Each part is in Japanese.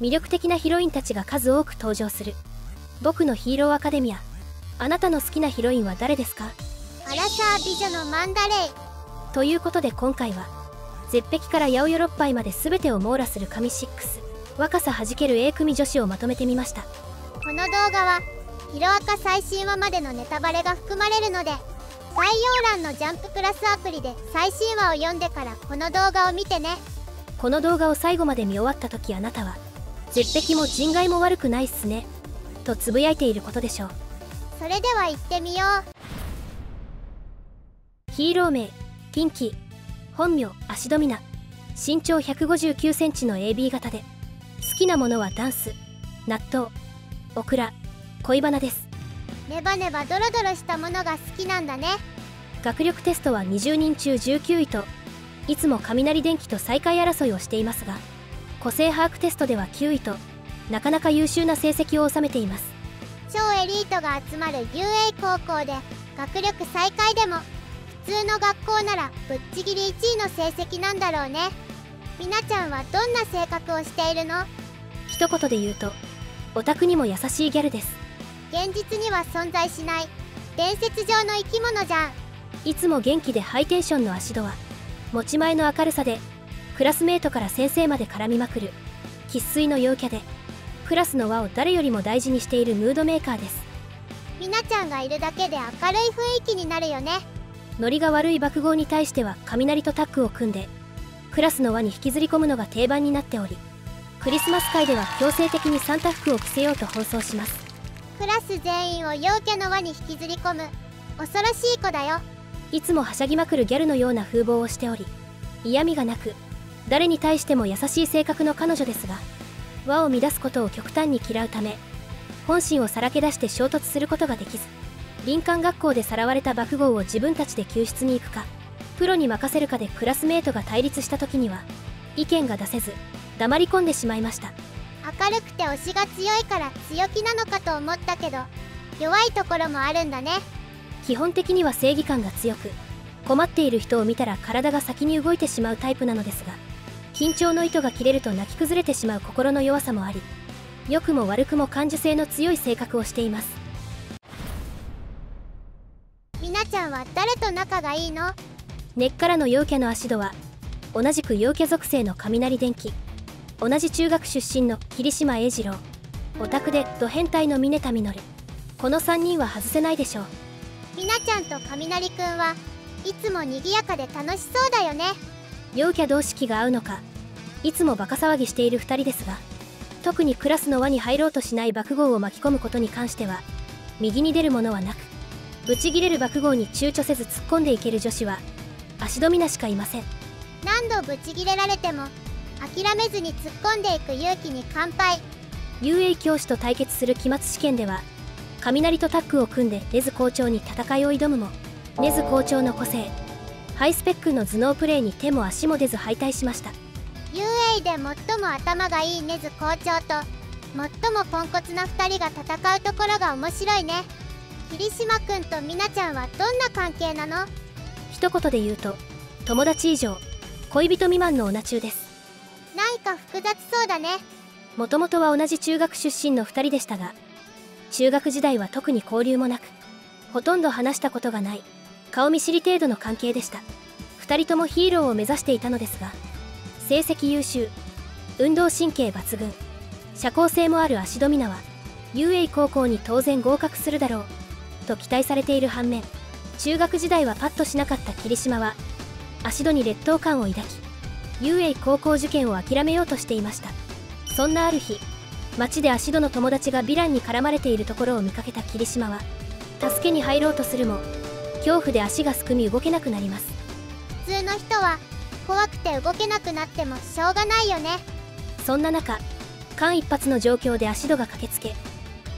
魅力的なヒロインたちが数多く登場する。僕のヒーローアカデミア。あなたの好きなヒロインは誰ですか？アラサー美女のマンダレイ。ということで今回は絶壁から八百万パイまで全てを網羅する神6若さはじける A 組女子をまとめてみました。この動画はヒロアカ最新話までのネタバレが含まれるので概要欄のジャンププラスアプリで最新話を読んでからこの動画を見てね。この動画を最後まで見終わった時あなたは絶壁も人外も悪くないっすね。とつぶやいていることでしょう。それでは行ってみよう。ヒーロー名ピンキー本名足ドミナ。身長1 5 9センチの AB 型で好きなものはダンス納豆オクラ恋バナです。ネバネバドロドロしたものが好きなんだね。学力テストは20人中19位といつも雷電気と最下位争いをしていますが個性把握テストでは9位となかなか優秀な成績を収めています。超エリートが集まる UA 高校で学力最下位でも普通の学校ならぶっちぎり1位の成績なんだろうね。みなちゃんはどんな性格をしているの？一言で言うとオタクにも優しいギャルです。現実には存在しない伝説上の生き物じゃん。いつも元気でハイテンションの足戸は持ち前の明るさでクラスメートから先生まで絡みまくる。生粋の陽キャでクラスの輪を誰よりも大事にしているムードメーカーです。みなちゃんがいるだけで明るい雰囲気になるよね。ノリが悪い爆豪に対しては雷とタッグを組んでクラスの輪に引きずり込むのが定番になっておりクリスマス会では強制的にサンタ服を着せようと奔走します。クラス全員を陽キャの輪に引きずり込む。恐ろしい子だよ。いつもはしゃぎまくるギャルのような風貌をしており嫌味がなく誰に対しても優しい性格の彼女ですが輪を乱すことを極端に嫌うため本心をさらけ出して衝突することができず林間学校でさらわれた爆豪を自分たちで救出に行くかプロに任せるかでクラスメートが対立した時には意見が出せず黙り込んでしまいました。明るくて推しが強いから強気なのかと思ったけど弱いところもあるんだね。基本的には正義感が強く困っている人を見たら体が先に動いてしまうタイプなのですが緊張の糸が切れると泣き崩れてしまう心の弱さもあり良くも悪くも感受性の強い性格をしています。みなちゃんは誰と仲がいいの？根っからの陽キャの足戸は同じく陽キャ属性の雷電気同じ中学出身の霧島英二郎。オタクでド変態の峰田実この3人は外せないでしょう。みなちゃんと雷くんはいつも賑やかで楽しそうだよね陽キャ同士が合うのかいつもバカ騒ぎしている2人ですが特にクラスの輪に入ろうとしない爆豪を巻き込むことに関しては右に出るものはなくブチギレる爆豪に躊躇せず突っ込んでいける女子は足止みなしかいません。何度ブチギレられても諦めずに突っ込んでいく勇気に乾杯。UA 教師と対決する期末試験では雷とタッグを組んで根津校長に戦いを挑むも根津校長の個性ハイスペックの頭脳プレーに手も足も出ず敗退しました。UA で最も頭がいい根津校長と最もポンコツな2人が戦うところが面白いね。霧島くんとみなちゃんはどんな関係なの？一言で言うと友達以上恋人未満のオナ中です。なんか複雑そうだね。もともとは同じ中学出身の2人でしたが中学時代は特に交流もなくほとんど話したことがない顔見知り程度の関係でした。2人ともヒーローを目指していたのですが成績優秀。運動神経抜群。社交性もある足ドミナは UA 高校に当然合格するだろう。と期待されている反面中学時代はパッとしなかった霧島は足戸に劣等感を抱き UA 高校受験を諦めようとしていました。そんなある日街で足戸の友達がヴィランに絡まれているところを見かけた霧島は助けに入ろうとするも恐怖で足がすくみ動けなくなります。普通の人は怖くて動けなくなってもしょうがないよね。そんな中間一髪の状況で足戸が駆けつけ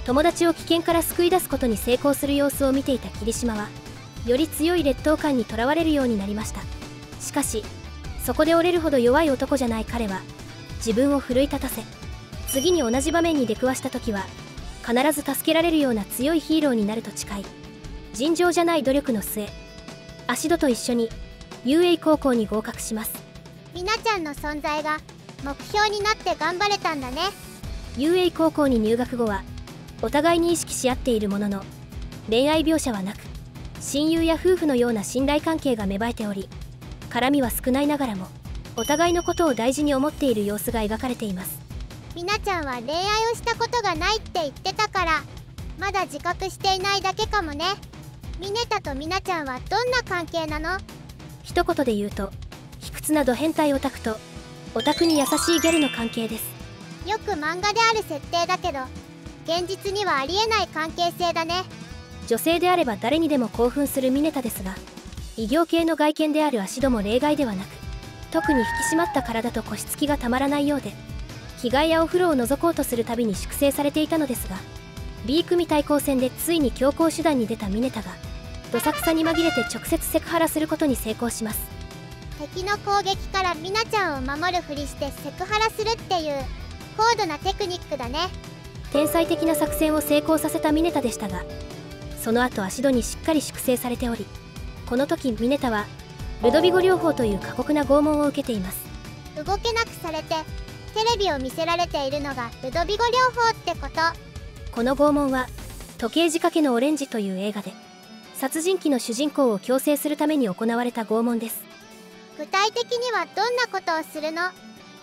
友達を危険から救い出すことに成功する様子を見ていた霧島はより強い劣等感にとらわれるようになりました。しかしそこで折れるほど弱い男じゃない彼は自分を奮い立たせ次に同じ場面に出くわした時は必ず助けられるような強いヒーローになると誓い尋常じゃない努力の末足戸と一緒に UA 高校に合格します。みなちゃんの存在が目標になって頑張れたんだね。UA 高校に入学後はお互いに意識し合っているものの恋愛描写はなく親友や夫婦のような信頼関係が芽生えており絡みは少ないながらもお互いのことを大事に思っている様子が描かれています。みなちゃんは恋愛をしたことがないって言ってたからまだ自覚していないだけかもねミネタとみなちゃんはどんな関係なの？一言で言うと卑屈なド変態オタクとオタクに優しいギャルの関係です。よく漫画である設定だけど現実にはありえない関係性だね。女性であれば誰にでも興奮するミネタですが異形系の外見である足戸も例外ではなく特に引き締まった体と腰つきがたまらないようで着替えやお風呂を覗こうとするたびに粛清されていたのですが B 組対抗戦でついに強行手段に出たミネタがどさくさに紛れて直接セクハラすることに成功します。敵の攻撃からミナちゃんを守るふりしてセクハラするっていう高度なテクニックだね。天才的な作戦を成功させたミネタでしたがその後足戸にしっかり粛清されておりこの時ミネタはルドビゴ療法という過酷な拷問を受けています。動けなくされてテレビを見せられているのがルドビゴ療法ってこと。この拷問は時計仕掛けのオレンジという映画で殺人鬼の主人公を強制するために行われた拷問です。具体的にはどんなことをするの？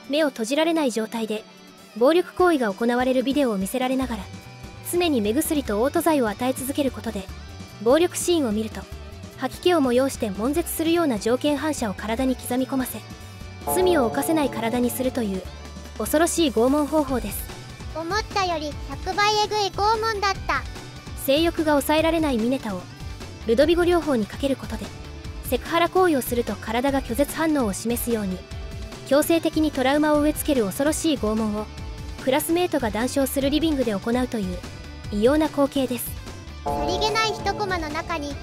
目を閉じられない状態で暴力行為が行われるビデオを見せられながら常に目薬と嘔吐剤を与え続けることで暴力シーンを見ると吐き気を催して悶絶するような条件反射を体に刻み込ませ罪を犯せない体にするという恐ろしい拷問方法です。思ったより100倍えぐい拷問だった。性欲が抑えられないミネタをルドビゴ療法にかけることでセクハラ行為をすると体が拒絶反応を示すように強制的にトラウマを植え付ける恐ろしい拷問をクラスメートが談笑するリビングで行うという異様な光景です。さりげない一コマの中に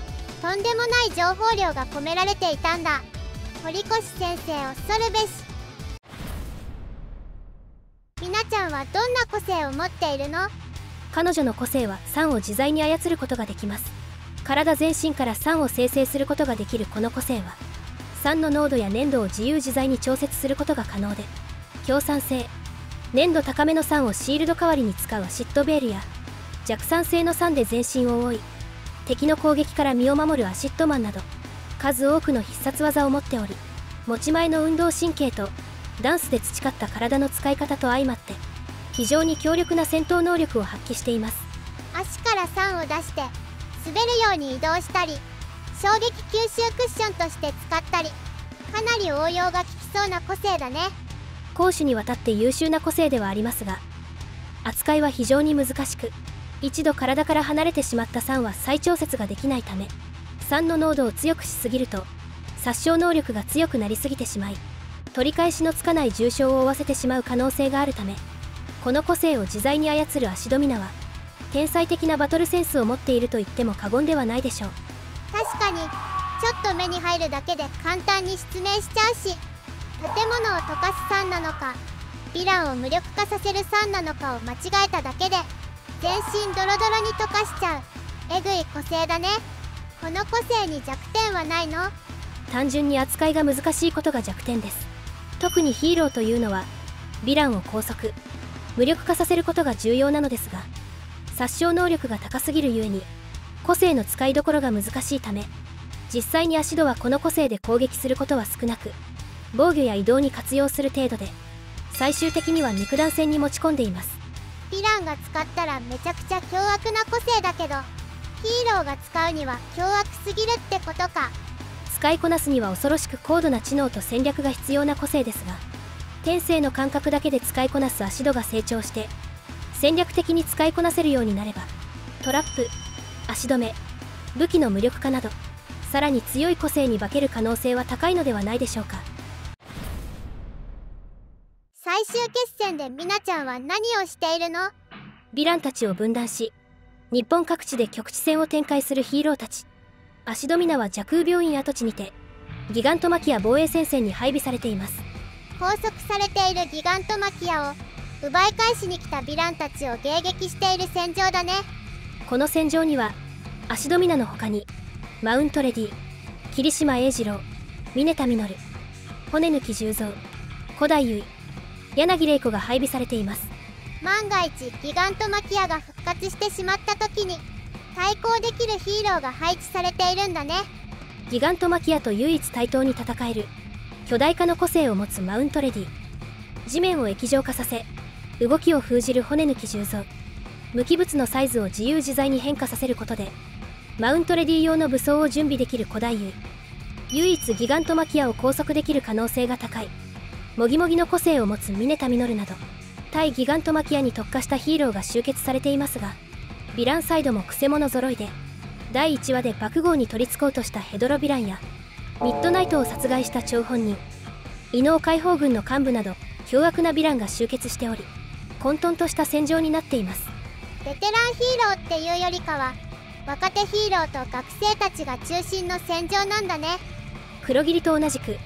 とんでもない情報量が込められていたんだ。堀越先生恐るべし。みなちゃんはどんな個性を持っているの？彼女の個性は酸を自在に操ることができます体全身から酸を生成することができるこの個性は酸の濃度や粘度を自由自在に調節することが可能で強酸性粘度高めの酸をシールド代わりに使うアシッドベールや弱酸性の酸で全身を覆い敵の攻撃から身を守るアシッドマンなど数多くの必殺技を持っており持ち前の運動神経とダンスで培った体の使い方と相まって非常に強力な戦闘能力を発揮しています。足から酸を出して滑るように移動したり衝撃吸収クッションとして使ったりかなり応用が効きそうな個性だね。攻守にわたって優秀な個性ではありますが扱いは非常に難しく一度体から離れてしまった酸は再調節ができないため酸の濃度を強くしすぎると殺傷能力が強くなりすぎてしまい取り返しのつかない重傷を負わせてしまう可能性があるためこの個性を自在に操る足ドミナは天才的なバトルセンスを持っていると言っても過言ではないでしょう。確かにちょっと目に入るだけで簡単に失明しちゃうし建物を溶かす酸なのかヴィランを無力化させる酸なのかを間違えただけで全身ドロドロに溶かしちゃう。えぐい個性だね。この個性に弱点はないの？単純に扱いが難しいことが弱点です。特にヒーローというのはヴィランを拘束。無力化させることが重要なのですが殺傷能力が高すぎるゆえに個性の使いどころが難しいため実際に足戸はこの個性で攻撃することは少なく防御や移動に活用する程度で最終的には肉弾戦に持ち込んでいます。ヴィランが使ったらめちゃくちゃ凶悪な個性だけどヒーローが使うには凶悪すぎるってことか。使いこなすには恐ろしく高度な知能と戦略が必要な個性ですが天性の感覚だけで使いこなす足戸が成長して戦略的に使いこなせるようになればトラップ足止め武器の無力化などさらに強い個性に化ける可能性は高いのではないでしょうか。最終決戦でミナちゃんは何をしているの？ヴィランたちを分断し日本各地で局地戦を展開するヒーローたち。足ドミナは蛇空病院跡地にてギガントマキア防衛戦線に配備されています。拘束されているギガントマキアを奪い返しに来たヴィランたちを迎撃している戦場だね。この戦場には足ドミナの他にマウントレディ霧島英二郎峰田実骨抜十三古代結柳玲子が配備されています。万が一ギガントマキアが復活してしまった時に対抗できるヒーローが配置されているんだね。ギガントマキアと唯一対等に戦える巨大化の個性を持つマウントレディ地面を液状化させ動きを封じる骨抜き重造無機物のサイズを自由自在に変化させることでマウントレディ用の武装を準備できる古代優唯一ギガントマキアを拘束できる可能性が高い。モギモギの個性を持つミネタミノルなど対ギガントマキアに特化したヒーローが集結されていますがヴィランサイドもクセ者揃いで第1話で爆豪に取り憑こうとしたヘドロヴィランやミッドナイトを殺害した張本人異能解放軍の幹部など凶悪なヴィランが集結しており混沌とした戦場になっています。ベテランヒーローっていうよりかは若手ヒーローと学生たちが中心の戦場なんだね。黒霧と同じく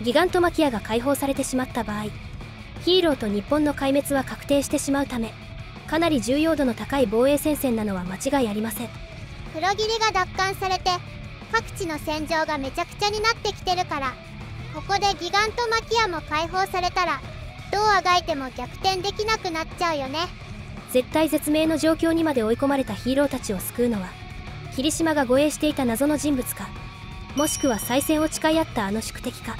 ギガントマキアが解放されてしまった場合ヒーローと日本の壊滅は確定してしまうためかなり重要度の高い防衛戦線なのは間違いありません。黒霧が奪還されて各地の戦場がめちゃくちゃになってきてるからここでギガントマキアも解放されたらどうあがいても逆転できなくなっちゃうよね。絶対絶命の状況にまで追い込まれたヒーローたちを救うのは霧島が護衛していた謎の人物かもしくは再戦を誓い合ったあの宿敵か。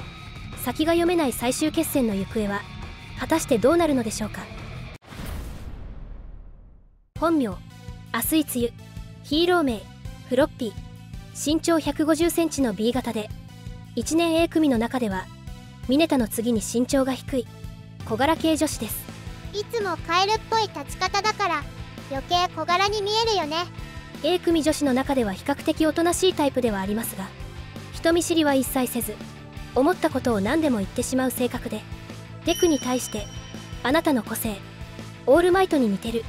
先が読めない最終決戦の行方は果たしてどうなるのでしょうか。本名明日井つゆ。ヒーロー名フロッピー。身長150センチの B 型で1年 A 組の中ではミネタの次に身長が低い。小柄系女子です。いつもカエルっぽい立ち方だから余計小柄に見えるよね。A 組女子の中では比較的おとなしいタイプではありますが人見知りは一切せず思ったことを何でも言ってしまう性格でデクに対してあなたの個性オールマイトに似てる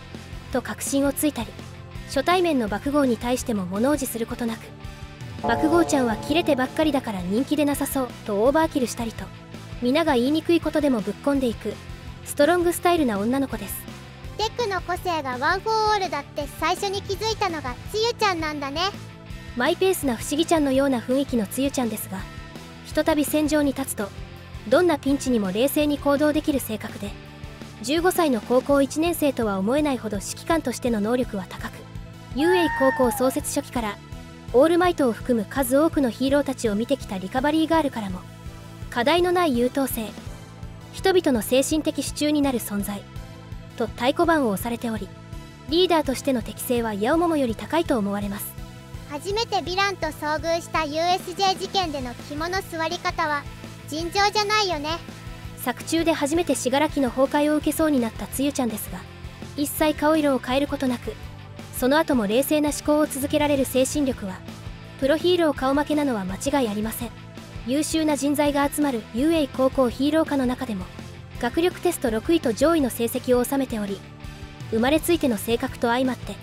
と確信をついたり初対面の爆豪に対しても物おじすることなく爆豪ちゃんはキレてばっかりだから人気でなさそうとオーバーキルしたりと皆が言いにくいことでもぶっ込んでいく。ストロングスタイルな女の子です。デクの個性がワン・フォー・オールだって最初に気づいたのがつゆちゃんなんだね。マイペースな不思議ちゃんのような雰囲気のつゆちゃんですがひとたび戦場に立つとどんなピンチにも冷静に行動できる性格で15歳の高校1年生とは思えないほど指揮官としての能力は高く UA 高校創設初期からオールマイトを含む数多くのヒーローたちを見てきたリカバリーガールからも課題のない優等生。人々の精神的支柱になる存在。と太鼓判を押されておりリーダーとしての適性はヤオモモより高いと思われます。初めてヴィランと遭遇した USJ 事件での肝の座り方は尋常じゃないよね。作中で初めて信楽の崩壊を受けそうになったつゆちゃんですが一切顔色を変えることなくその後も冷静な思考を続けられる精神力はプロヒーロー顔負けなのは間違いありません優秀な人材が集まる UA 高校ヒーロー科の中でも学力テスト6位と上位の成績を収めており生まれついての性格と相まって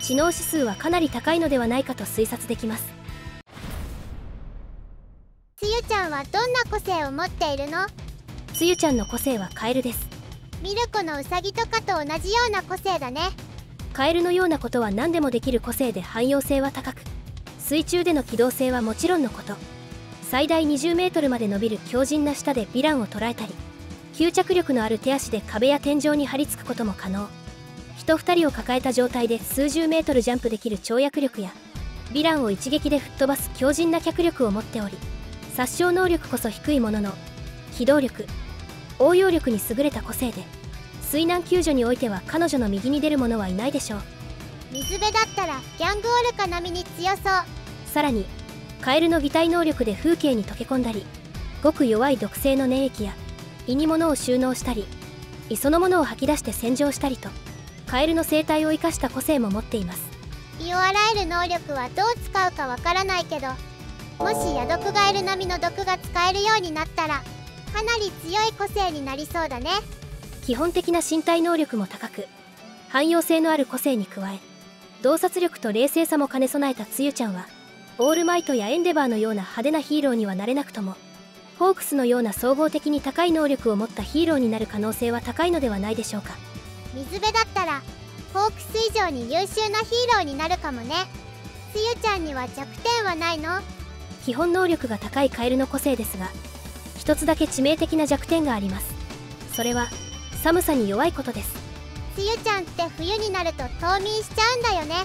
知能指数はかなり高いのではないかと推察できます。つゆちゃんはどんな個性を持っているの？つゆちゃんの個性はカエルです。ミルコのウサギとかと同じような個性だね。カエルのようなことは何でもできる個性で汎用性は高く水中での機動性はもちろんのこと最大 20m まで伸びる強靭な舌でヴィランを捉えたり吸着力のある手足で壁や天井に張り付くことも可能。人2人を抱えた状態で数十メートルジャンプできる跳躍力やヴィランを一撃で吹っ飛ばす強靭な脚力を持っており殺傷能力こそ低いものの機動力応用力に優れた個性で水難救助においては彼女の右に出る者はいないでしょう。水辺だったらギャングオルカ並みに強そう。さらにカエルの擬態能力で風景に溶け込んだりごく弱い毒性の粘液や胃に物を収納したり胃そのものを吐き出して洗浄したりとカエルの生態を生かした個性も持っています。胃を洗える能力はどう使うかわからないけどもしヤドクガエル並みの毒が使えるようになったらかなり強い個性になりそうだね。基本的な身体能力も高く汎用性のある個性に加え洞察力と冷静さも兼ね備えたつゆちゃんはオールマイトやエンデバーのような派手なヒーローにはなれなくともホークスのような総合的に高い能力を持ったヒーローになる可能性は高いのではないでしょうか。水辺だったらホークス以上に優秀なヒーローになるかもね。つゆちゃんには弱点はないの？基本能力が高いカエルの個性ですが一つだけ致命的な弱点があります。それは寒さに弱いことです。つゆちゃんって冬になると冬眠しちゃうんだよね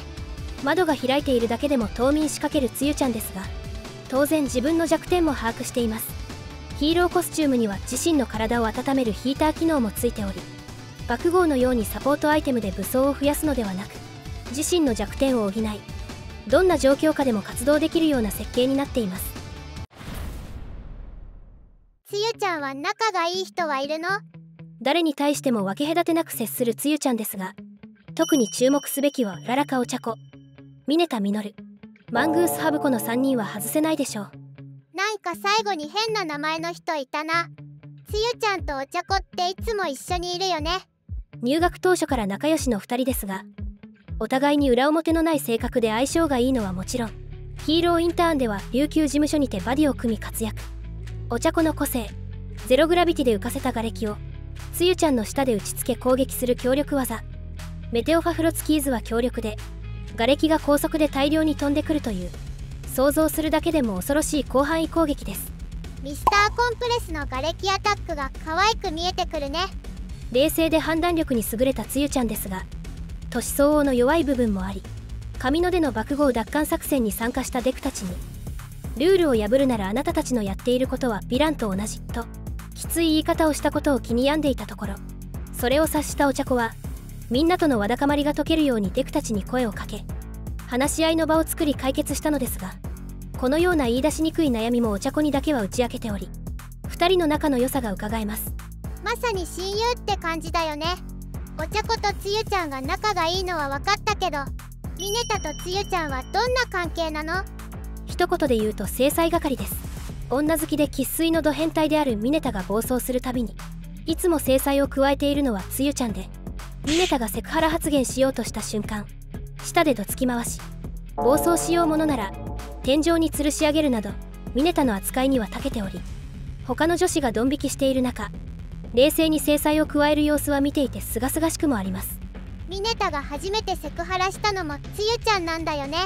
窓が開いているだけでも冬眠しかけるつゆちゃんですが当然自分の弱点も把握しています。ヒーローコスチュームには自身の体を温めるヒーター機能もついており爆豪のようにサポートアイテムで武装を増やすのではなく自身の弱点を補いどんな状況下でも活動できるような設計になっています。つゆちゃんは仲がいい人はいるの？誰に対しても分け隔てなく接するつゆちゃんですが特に注目すべきはララカお茶子ミネタミノルマングースハブコの3人は外せないでしょう。なんか最後に変な名前の人いたな。つゆちゃんとお茶子っていつも一緒にいるよね。入学当初から仲良しの2人ですがお互いに裏表のない性格で相性がいいのはもちろんヒーローインターンでは琉球事務所にてバディを組み活躍。お茶子の個性ゼログラビティで浮かせた瓦礫をつゆちゃんの下で打ちつけ攻撃する強力技。メテオファフロツキーズは強力で瓦礫が高速で大量に飛んでくるという。想像するだけでも恐ろしい広範囲攻撃です。ミスターコンプレスの瓦礫アタックが可愛く見えてくるね。冷静で判断力に優れたつゆちゃんですが年相応の弱い部分もあり神の出の爆豪奪還作戦に参加したデクたちにルールを破るならあなたたちのやっていることはヴィランと同じときつい言い方をしたことを気に病んでいたところそれを察したお茶子はみんなとのわだかまりが解けるようにデクたちに声をかけ話し合いの場を作り解決したのですがこのような言い出しにくい悩みもお茶子にだけは打ち明けており2人の仲の良さがうかがえます。まさに親友って感じだよね。お茶子とつゆちゃんが仲がいいのは分かったけどミネタとつゆちゃんはどんな関係なの？一言で言うと制裁係です。女好きで生粋のド変態であるミネタが暴走するたびにいつも制裁を加えているのはつゆちゃんでミネタがセクハラ発言しようとした瞬間舌でどつき回し暴走しようものなら天井に吊るし上げるなどミネタの扱いには長けており他の女子がドン引きしている中冷静に制裁を加える様子は見ていて清々しくもあります。ミネタが初めてセクハラしたのもつゆちゃんなんだよね。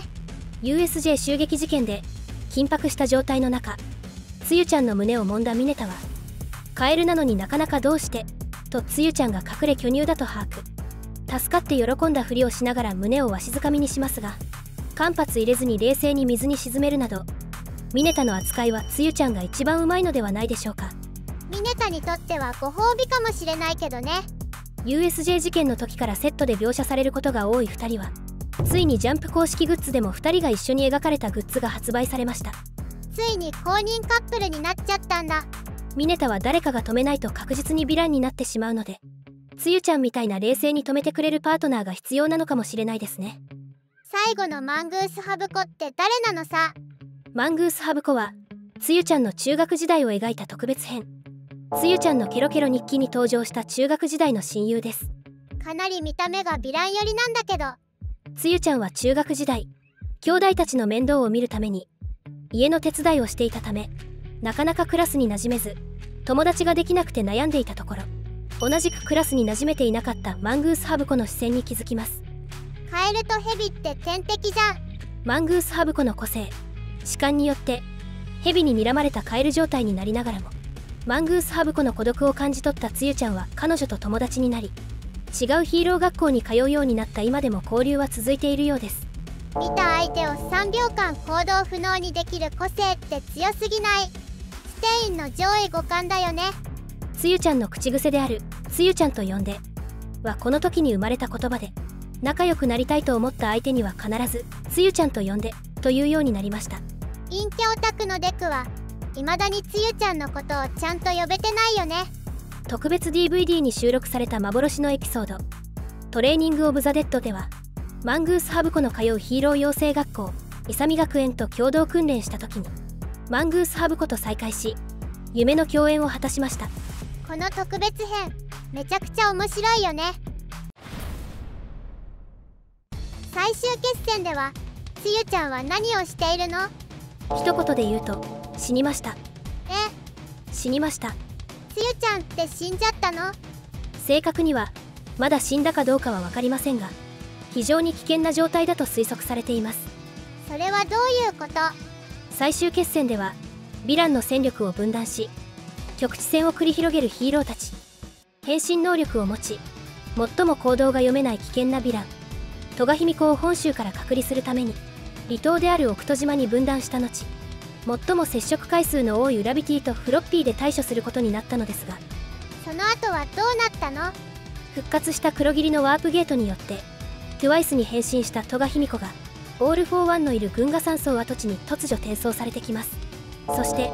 USJ 襲撃事件で緊迫した状態の中つゆちゃんの胸を揉んだミネタはカエルなのになかなかどうしてとつゆちゃんが隠れ巨乳だと把握。助かって喜んだふりをしながら胸をわしづかみにしますが間髪入れずに冷静に水に沈めるなどミネタの扱いはつゆちゃんが一番うまいのではないでしょうか。ミネタにとってはご褒美かもしれないけどね。USJ 事件の時からセットで描写されることが多い2人はついにジャンプ公式グッズでも2人が一緒に描かれたグッズが発売されました。ついに公認カップルになっちゃったんだミネタは誰かが止めないと確実にヴィランになってしまうのでつゆちゃんみたいな冷静に止めてくれるパートナーが必要なのかもしれないですね。最後のマングースハブコって誰なのさ？マングースハブコはつゆちゃんの中学時代を描いた特別編。つゆちゃんのケロケロ日記に登場した中学時代の親友です。かなり見た目がヴィラン寄りなんだけど。つゆちゃんは中学時代兄弟たちの面倒を見るために家の手伝いをしていたためなかなかクラスに馴染めず友達ができなくて悩んでいたところ同じくクラスに馴染めていなかったマングースハブコの視線に気づきます。カエルとヘビって天敵じゃん。マングースハブコの個性弛緩によってヘビに睨まれたカエル状態になりながらもマングースハブコの孤独を感じ取ったつゆちゃんは彼女と友達になり違うヒーロー学校に通うようになった今でも交流は続いているようです。見た相手を3秒間行動不能にできる個性って強すぎないステインの上位互換だよね。つゆちゃんの口癖である「つゆちゃん」と呼んではこの時に生まれた言葉で仲良くなりたいと思った相手には必ず「つゆちゃん」と呼んでというようになりました。陰キャオタクのデクは未だにつゆちゃんのことをちゃんと呼べてないよね。特別 DVD に収録された幻のエピソード「トレーニング・オブ・ザ・デッド」ではマングースハブコの通うヒーロー養成学校勇学園と共同訓練した時にマングースハブコと再会し夢の共演を果たしました。この特別編めちゃくちゃ面白いよね。最終決戦ではつゆちゃんは何をしているの？一言で言うと死にました。え？死にました。つゆちゃんって死んじゃったの？正確にはまだ死んだかどうかは分かりませんが非常に危険な状態だと推測されています。それはどういうこと？最終決戦ではヴィランの戦力を分断し局地戦を繰り広げるヒーローたち変身能力を持ち最も行動が読めない危険なヴィラン戸賀卑弥呼を本州から隔離するために離島である奥戸島に分断した後最も接触回数の多いウラビティとフロッピーで対処することになったのですがその後はどうなったの？復活した黒霧のワープゲートによってトゥワイスに変身したトガヒミコがオール・フォー・ワンのいる群訝山荘跡地に突如転送されてきます。そして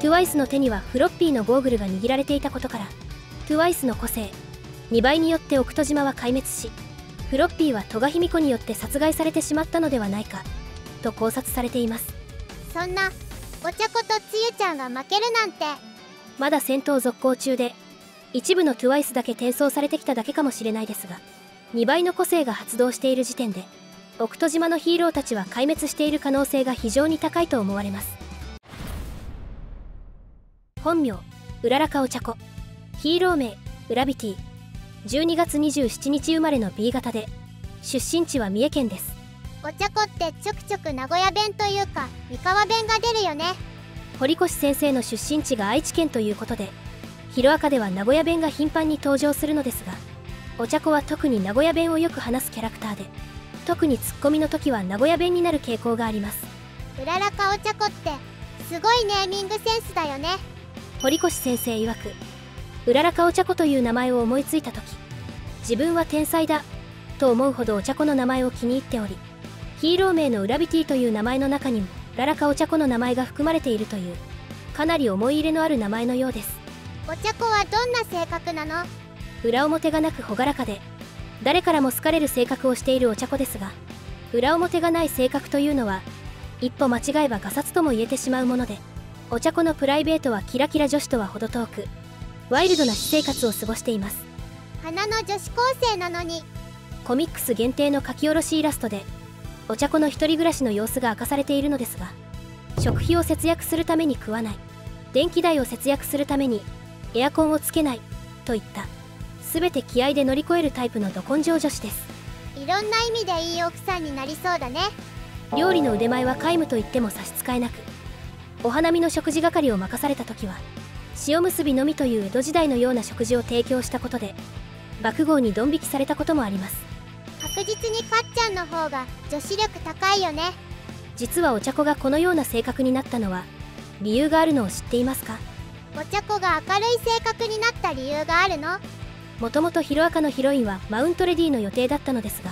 トゥワイスの手にはフロッピーのゴーグルが握られていたことからトゥワイスの個性2倍によって奥渡島は壊滅しフロッピーはトガヒミコによって殺害されてしまったのではないかと考察されています。そんなお茶子とつゆちゃんが負けるなんて。まだ戦闘続行中で一部のトゥワイスだけ転送されてきただけかもしれないですが2倍の個性が発動している時点で奥戸島のヒーローたちは壊滅している可能性が非常に高いと思われます。本名うららかお茶子ヒーロー名ウラビティ12月27日生まれの B 型で出身地は三重県です。お茶子ってちょくちょく名古屋弁というか三河弁が出るよね。堀越先生の出身地が愛知県ということでヒロアカでは名古屋弁が頻繁に登場するのですがお茶子は特に名古屋弁をよく話すキャラクターで特にツッコミの時は名古屋弁になる傾向があります。うららかお茶子ってすごいネーミングセンスだよね。堀越先生曰くうららかお茶子という名前を思いついた時自分は天才だと思うほどお茶子の名前を気に入っておりヒーロー名のウラビティという名前の中にもうららかお茶子の名前が含まれているというかなり思い入れのある名前のようです。お茶子はどんな性格なの？裏表がなく朗らかで誰からも好かれる性格をしているお茶子ですが裏表がない性格というのは一歩間違えばガサツとも言えてしまうものでお茶子のプライベートはキラキラ女子とは程遠くワイルドな私生活を過ごしています。花の女子高生なのに。コミックス限定の書き下ろしイラストでお茶子の一人暮らしの様子が明かされているのですが食費を節約するために食わない電気代を節約するためにエアコンをつけないといった全て気合で乗り越えるタイプのど根性女子です。いろんな意味でいい奥さんになりそうだね。料理の腕前は皆無と言っても差し支えなくお花見の食事係を任された時は塩むすびのみという江戸時代のような食事を提供したことで爆豪にドン引きされたこともあります。確実にかっちゃんの方が女子力高いよね。実はお茶子がこのような性格になったのは理由があるのを知っていますか？お茶子が明るい性格になった理由があるの？もともとヒロアカのヒロインはマウントレディの予定だったのですが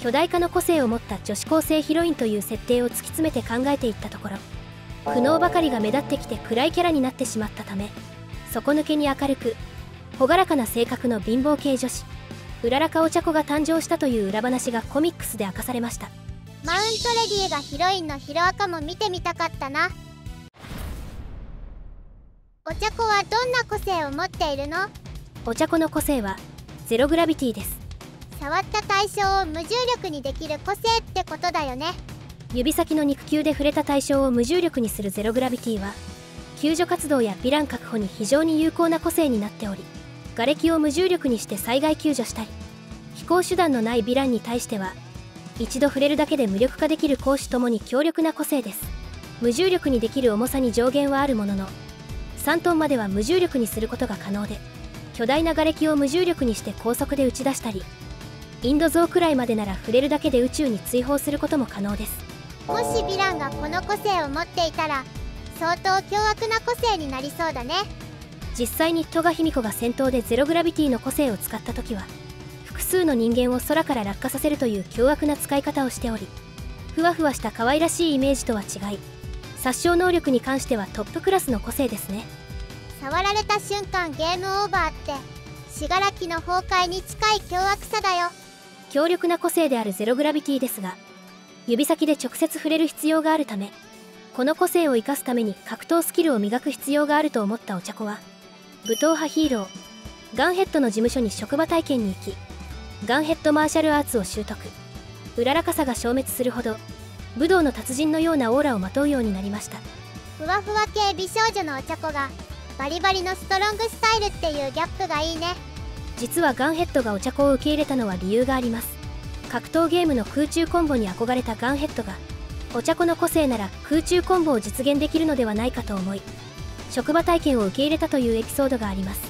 巨大化の個性を持った女子高生ヒロインという設定を突き詰めて考えていったところ苦悩ばかりが目立ってきて暗いキャラになってしまったため底抜けに明るく朗らかな性格の貧乏系女子うららかお茶子が誕生したという裏話がコミックスで明かされました。マウントレディがヒロインのヒロアカも見てみたかったな。お茶子はどんな個性を持っているの？お茶子の個性はゼログラビティです。触った対象を無重力にできる個性ってことだよね。指先の肉球で触れた対象を無重力にするゼログラビティは救助活動やヴィラン確保に非常に有効な個性になっており瓦礫を無重力にして災害救助したり飛行手段のないヴィランに対しては一度触れるだけで無力化できる攻守ともに強力な個性です。無重力にできる重さに上限はあるものの3トンまでは無重力にすることが可能で巨大な瓦礫を無重力にして高速で打ち出したりインド象くらいまでなら触れるだけで宇宙に追放することも可能です。もしヴィランがこの個性を持っていたら相当凶悪な個性になりそうだね。実際に戸賀卑弥呼が戦闘でゼログラビティの個性を使った時は複数の人間を空から落下させるという凶悪な使い方をしておりふわふわした可愛らしいイメージとは違い殺傷能力に関してはトップクラスの個性ですね触られた瞬間ゲームオーバーって信楽の崩壊に近い凶悪さだよ。強力な個性であるゼログラビティですが指先で直接触れる必要があるためこの個性を生かすために格闘スキルを磨く必要があると思ったお茶子は武闘派ヒーローガンヘッドの事務所に職場体験に行きガンヘッドマーシャルアーツを習得。うららかさが消滅するほど武道の達人のようなオーラをまとうようになりました。ふわふわ系美少女のお茶子がバリバリのストロングスタイルっていうギャップがいいね。実はガンヘッドがお茶子を受け入れたのは理由があります。格闘ゲームの空中コンボに憧れたガンヘッドがお茶子の個性なら空中コンボを実現できるのではないかと思い職場体験を受け入れたというエピソードがあります。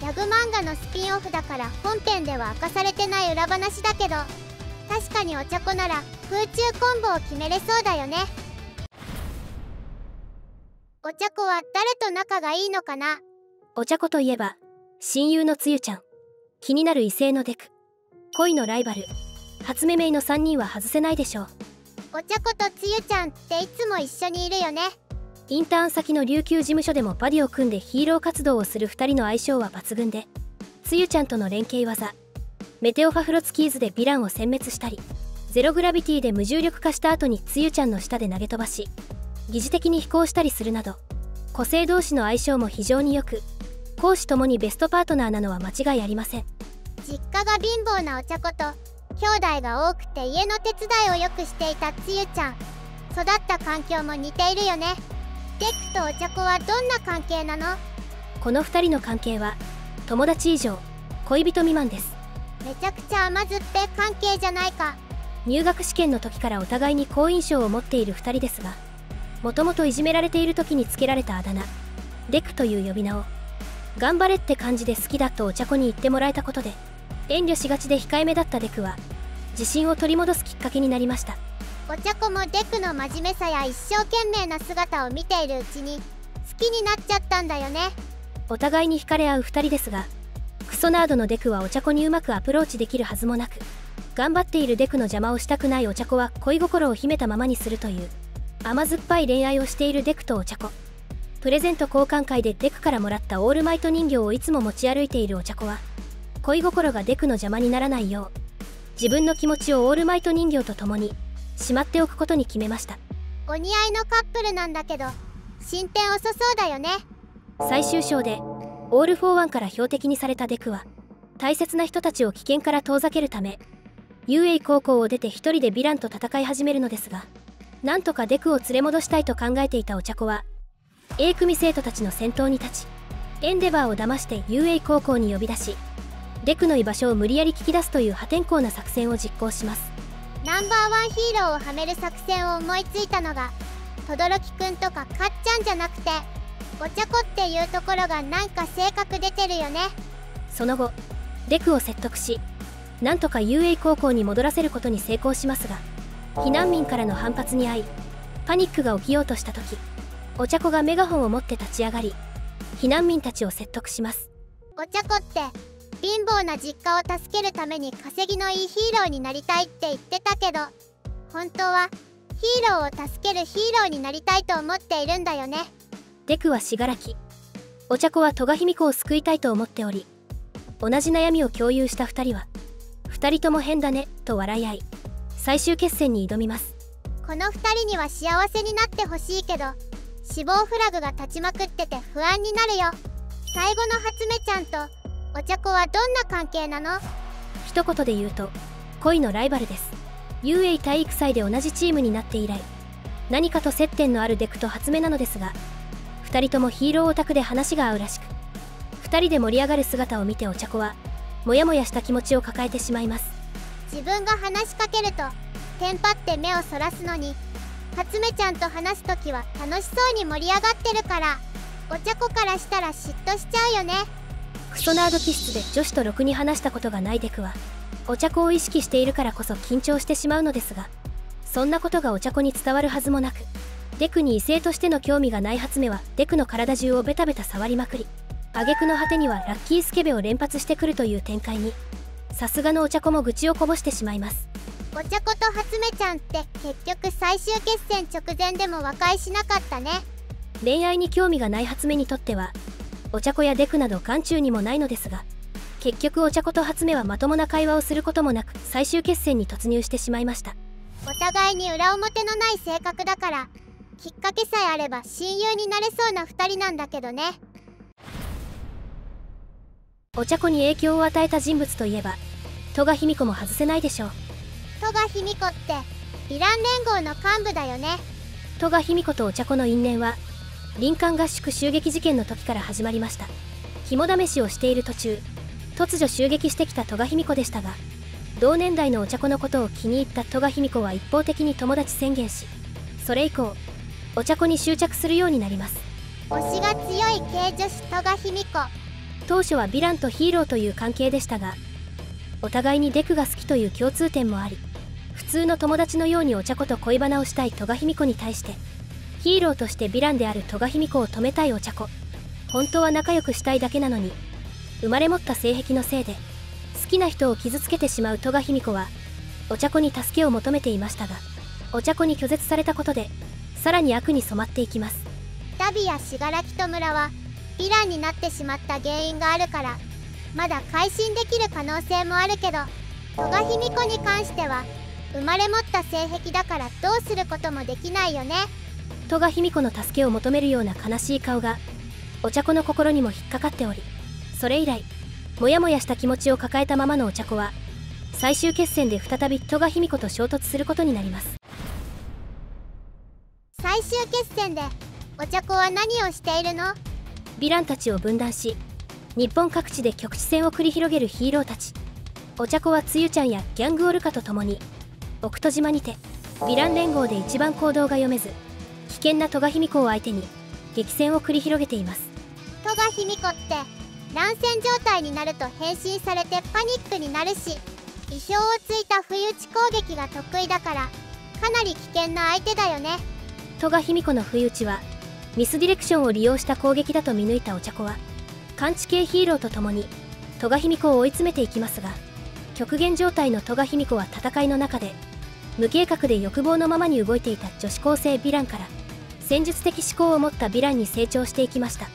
ギャグ漫画のスピンオフだから本編では明かされてない裏話だけど確かにお茶子なら空中コンボを決めれそうだよねお茶子は誰と仲がいいのかな？お茶子といえば親友のつゆちゃん。気になる異性のデク。恋のライバル。初めめいの3人は外せないでしょう。お茶子とつゆちゃんっていつも一緒にいるよね。インターン先の琉球事務所でもバディを組んでヒーロー活動をする2人の相性は抜群でつゆちゃんとの連携技。メテオファフロツキーズでヴィランを殲滅したりゼログラビティで無重力化した後につゆちゃんの下で投げ飛ばし疑似的に飛行したりするなど個性同士の相性も非常に良く公私ともにベストパートナーなのは間違いありません。実家が貧乏なお茶子と兄弟が多くて家の手伝いをよくしていた梅雨ちゃん。育った環境も似ているよね。デクとお茶子はどんな関係なの？この2人の関係は友達以上恋人未満です。めちゃくちゃ甘酸っぱい関係じゃないか。入学試験の時からお互いに好印象を持っている2人ですがもともといじめられている時につけられたあだ名デクという呼び名を頑張れって感じで好きだとお茶子に言ってもらえたことで遠慮しがちで控えめだったデクは自信を取り戻すきっかけになりました。お茶子もデクの真面目さや一生懸命な姿を見ているうちに好きになっちゃったんだよね。お互いに惹かれ合う2人ですがクソナードのデクはお茶子にうまくアプローチできるはずもなく頑張っているデクの邪魔をしたくないお茶子は恋心を秘めたままにするという甘酸っぱい恋愛をしているデクとお茶子。プレゼント交換会でデクからもらったオールマイト人形をいつも持ち歩いているお茶子は恋心がデクの邪魔にならないよう自分の気持ちをオールマイト人形と共にしまっておくことに決めました。お似合いのカップルなんだけど進展遅そうだよね。最終章でオール・フォー・ワンから標的にされたデクは大切な人たちを危険から遠ざけるため UA 高校を出て一人でヴィランと戦い始めるのですがなんとかデクを連れ戻したいと考えていたお茶子は A 組生徒たちの先頭に立ちエンデバーを騙して UA 高校に呼び出しデクの居場所を無理やり聞き出すという破天荒な作戦を実行します。ナンバーワンヒーローをはめる作戦を思いついたのが轟くんとかかっちゃんじゃなくてお茶子っていうところがなんか性格出てるよね。その後デクを説得しなんとか UA 高校に戻らせることに成功しますが避難民からの反発に遭いパニックが起きようとした時お茶子がメガホンを持って立ち上がり避難民たちを説得します。お茶子って貧乏な実家を助けるために稼ぎのいいヒーローになりたいって言ってたけど本当はヒーローを助けるヒーローになりたいと思っているんだよね。デクは信楽お茶子は戸賀卑弥呼を救いたいと思っており同じ悩みを共有した2人は2人とも変だねと笑い合い最終決戦に挑みます。この2人には幸せになってほしいけど死亡フラグが立ちまくってて不安になるよ。最後の初芽ちゃんとお茶子はどんな関係なの？一言で言うと恋のライバルです。遊泳体育祭で同じチームになって以来何かと接点のあるデクと初芽なのですが2人ともヒーローオタクで話が合うらしく2人で盛り上がる姿を見てお茶子はモヤモヤした気持ちを抱えてしまいます自分が話しかけるとテンパって目をそらすのに初芽ちゃんと話す時は楽しそうに盛り上がってるからお茶子からしたら嫉妬しちゃうよね。クソナード気質で女子とろくに話したことがないデクはお茶子を意識しているからこそ緊張してしまうのですがそんなことがお茶子に伝わるはずもなくデクに異性としての興味がない初芽はデクの体中をベタベタ触りまくり挙句の果てにはラッキースケベを連発してくるという展開に。さすがのお茶子も愚痴をこぼしてしまいます。お茶子と初芽ちゃんって結局最終決戦直前でも和解しなかったね。恋愛に興味がない初芽にとってはお茶子やデクなど眼中にもないのですが結局お茶子と初芽はまともな会話をすることもなく最終決戦に突入してしまいました。お互いに裏表のない性格だからきっかけさえあれば親友になれそうな2人なんだけどねお茶子に影響を与えた人物といえば戸賀卑弥呼も外せないでしょう。戸賀卑弥呼ってヴィラン連合の幹部だよね。戸賀卑弥呼とお茶子の因縁は林間合宿襲撃事件の時から始まりました。肝試しをしている途中突如襲撃してきた戸賀卑弥呼でしたが同年代のお茶子のことを気に入った戸賀卑弥呼は一方的に友達宣言しそれ以降お茶子に執着するようになります。推しが強い系女子戸賀卑弥呼当初はヴィランとヒーローという関係でしたがお互いにデクが好きという共通点もあり普通の友達のようにお茶子と恋バナをしたい戸賀卑弥子に対してヒーローとしてヴィランである戸賀卑弥子を止めたいお茶子。本当は仲良くしたいだけなのに生まれ持った性癖のせいで好きな人を傷つけてしまう戸賀卑弥子はお茶子に助けを求めていましたがお茶子に拒絶されたことでさらに悪に染まっていきます。ダビや信楽戸村はヴィランになってしまった原因があるからまだ改心できる可能性もあるけど戸賀卑弥子に関しては生まれ持った性癖だからどうすることもできないよね。戸賀卑弥子の助けを求めるような悲しい顔がお茶子の心にも引っかかっておりそれ以来モヤモヤした気持ちを抱えたままのお茶子は最終決戦で再び戸賀卑弥子と衝突することになります。最終決戦でお茶子は何をしているの？ヴィランたちを分断し日本各地で局地戦を繰り広げるヒーローたち。お茶子はつゆちゃんやギャングオルカと共に奥戸島にてヴィラン連合で一番行動が読めず危険な戸賀卑弥子を相手に激戦を繰り広げています。戸賀卑弥子って乱戦状態になると変身されてパニックになるし意表をついた不意打ち攻撃が得意だからかなり危険な相手だよね。戸賀卑弥子の不意打ちはミスディレクションを利用した攻撃だと見抜いたお茶子は感知系ヒーローと共に戸賀卑弥子を追い詰めていきますが極限状態の戸賀卑弥子は戦いの中で無計画で欲望のままに動いていた女子高生ヴィランから戦術的思考を持ったヴィランに成長していきました。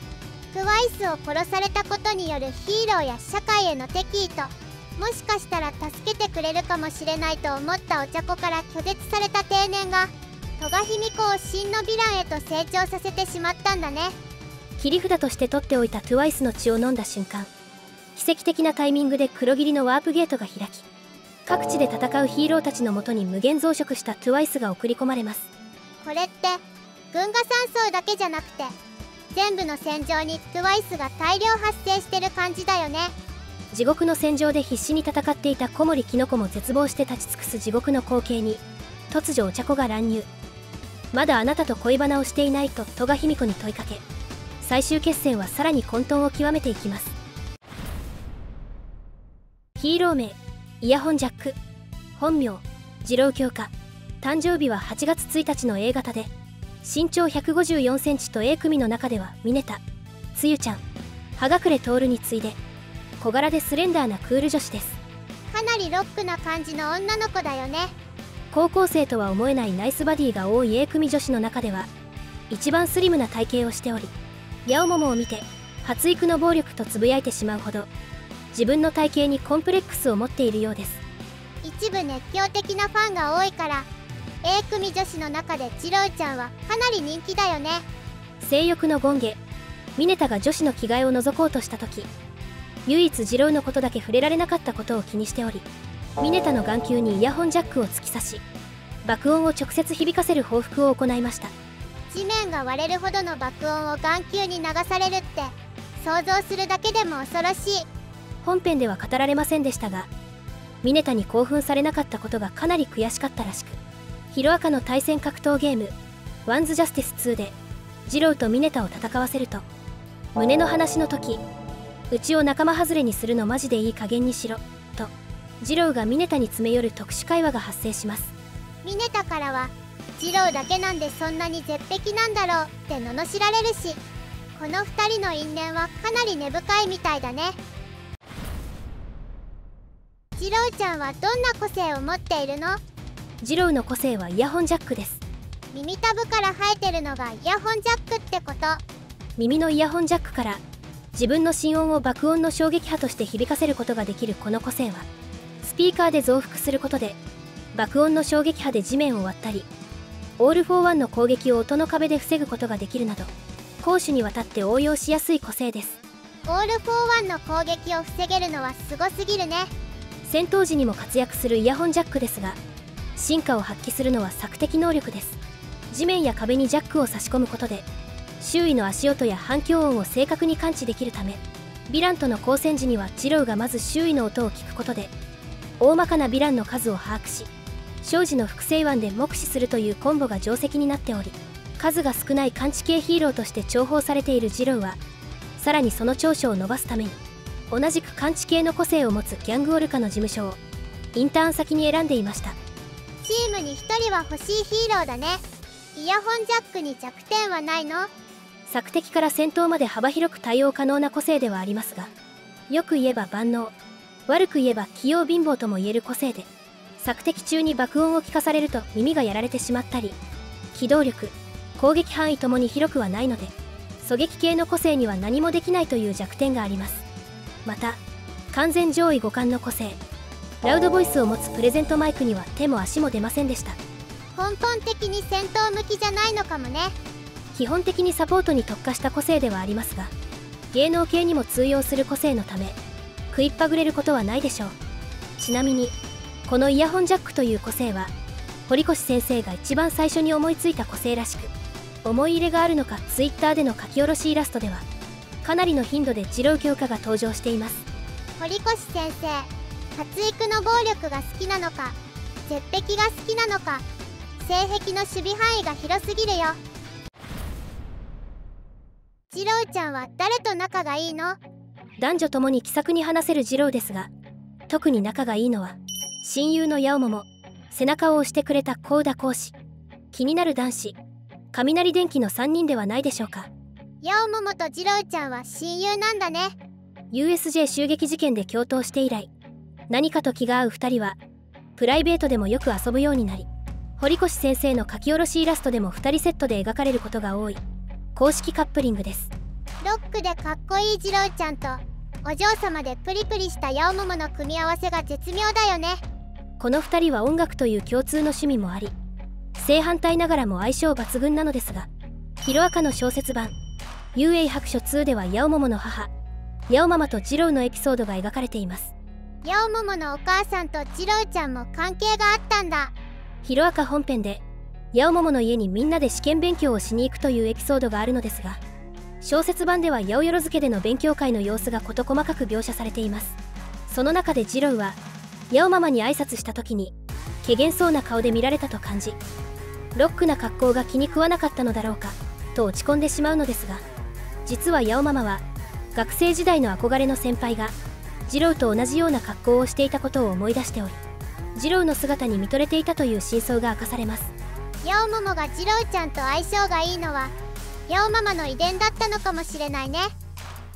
トゥワイスを殺されたことによるヒーローや社会への敵意ともしかしたら助けてくれるかもしれないと思ったお茶子から拒絶された青年が戸賀卑弥子を真のヴィランへと成長させてしまったんだね。切り札として取っておいたトゥワイスの血を飲んだ瞬間奇跡的なタイミングで黒霧のワープゲートが開き各地で戦うヒーローたちのもとに無限増殖したトゥワイスが送り込まれます。これって群河山荘だけじゃなくて全部の戦場にトゥワイスが大量発生してる感じだよね。地獄の戦場で必死に戦っていた小森キノコも絶望して立ち尽くす地獄の光景に突如お茶子が乱入まだあなたと恋バナをしていないと戸賀卑弥子に問いかけ。最終決戦はさらに混沌を極めていきます。ヒーロー名イヤホンジャック。本名次郎京香。誕生日は8月1日の A 型で身長1 5 4センチと A 組の中ではミネタ。つゆちゃん。葉隠れ徹に次いで小柄でスレンダーなクール女子です。かなりロックな感じの女の子だよね。高校生とは思えないナイスバディが多い A 組女子の中では一番スリムな体型をしておりヤオモモを見て発育の暴力とつぶやいてしまうほど自分の体型にコンプレックスを持っているようです。一部熱狂的なファンが多いから A 組女子の中で次郎ちゃんはかなり人気だよね。性欲の権下ミネタが女子の着替えを覗こうとした時唯一次郎のことだけ触れられなかったことを気にしておりミネタの眼球にイヤホンジャックを突き刺し爆音を直接響かせる報復を行いました。地面が割れるほどの爆音を眼球に流されるって想像するだけでも恐ろしい。本編では語られませんでしたがミネタに興奮されなかったことがかなり悔しかったらしくヒロアカの対戦格闘ゲーム「ワンズ・ジャスティス2」でジローとミネタを戦わせると胸の話の時うちを仲間外れにするのマジでいい加減にしろとジローがミネタに詰め寄る特殊会話が発生します。峰田からは耳郎だけなんでそんなに絶壁なんだろうって罵られるしこの2人の因縁はかなり根深いみたいだね。耳郎ちゃんはどんな個性を持っているの？耳郎の個性はイヤホンジャックです。耳たぶから生えてるのがイヤホンジャックってこと。耳のイヤホンジャックから自分の心音を爆音の衝撃波として響かせることができるこの個性はスピーカーで増幅することで爆音の衝撃波で地面を割ったりオール・フォー・ワンの攻撃を音の壁で防ぐことができるなど攻守にわたって応用しやすい個性です。オール・フォー・ワンの攻撃を防げるのはすごすぎるね。戦闘時にも活躍するイヤホンジャックですが真価を発揮するのは索敵能力です。地面や壁にジャックを差し込むことで周囲の足音や反響音を正確に感知できるためヴィランとの交戦時には耳郎がまず周囲の音を聞くことで大まかなヴィランの数を把握し障子の複製腕で目視するというコンボが定石になっており数が少ない感知系ヒーローとして重宝されているジローはさらにその長所を伸ばすために同じく感知系の個性を持つギャングオルカの事務所をインターン先に選んでいました。チームに1人は欲しいヒーローだね。イヤホンジャックに弱点はないの？索敵から戦闘まで幅広く対応可能な個性ではありますがよく言えば万能悪く言えば器用貧乏とも言える個性で索敵中に爆音を聞かされると耳がやられてしまったり機動力攻撃範囲ともに広くはないので狙撃系の個性には何もできないという弱点があります。また完全上位互換の個性ラウドボイスを持つプレゼントマイクには手も足も出ませんでした。根本的に戦闘向きじゃないのかもね。基本的にサポートに特化した個性ではありますが芸能系にも通用する個性のため食いっぱぐれることはないでしょう。ちなみにこのイヤホンジャックという個性は堀越先生が一番最初に思いついた個性らしく思い入れがあるのか Twitter での書き下ろしイラストではかなりの頻度で二郎教科が登場しています。堀越先生発育の暴力が好きなのか絶壁が好きなのか性癖の守備範囲が広すぎるよ。次郎ちゃんは誰と仲がいいの？男女ともに気さくに話せる二郎ですが特に仲がいいのは親友の八尾桃背中を押してくれた幸田講師気になる男子雷電気の3人ではないでしょうか。八尾桃と次郎ちゃんは親友なんだね。USJ 襲撃事件で共闘して以来何かと気が合う2人はプライベートでもよく遊ぶようになり堀越先生の書き下ろしイラストでも2人セットで描かれることが多い公式カップリングですロックでかっこいい次郎ちゃんとお嬢様でプリプリした八尾桃の組み合わせが絶妙だよね。この2人は音楽という共通の趣味もあり正反対ながらも相性抜群なのですがヒロアカの小説版「遊泳白書2」では八尾桃の母八尾ママと次郎のエピソードが描かれています。八尾桃のお母さんと次郎ちゃんも関係があったんだ。ヒロアカ本編で八尾桃の家にみんなで試験勉強をしに行くというエピソードがあるのですが小説版では八百万漬けでの勉強会の様子が事細かく描写されています。その中で次郎は八尾ママに挨拶した時に怪げそうな顔で見られたと感じロックな格好が気に食わなかったのだろうかと落ち込んでしまうのですが実は八尾ママは学生時代の憧れの先輩が次郎と同じような格好をしていたことを思い出しており次郎の姿に見とれていたという真相が明かされます。八尾桃が次郎ちゃんと相性がいいのは八尾ママの遺伝だったのかもしれないね。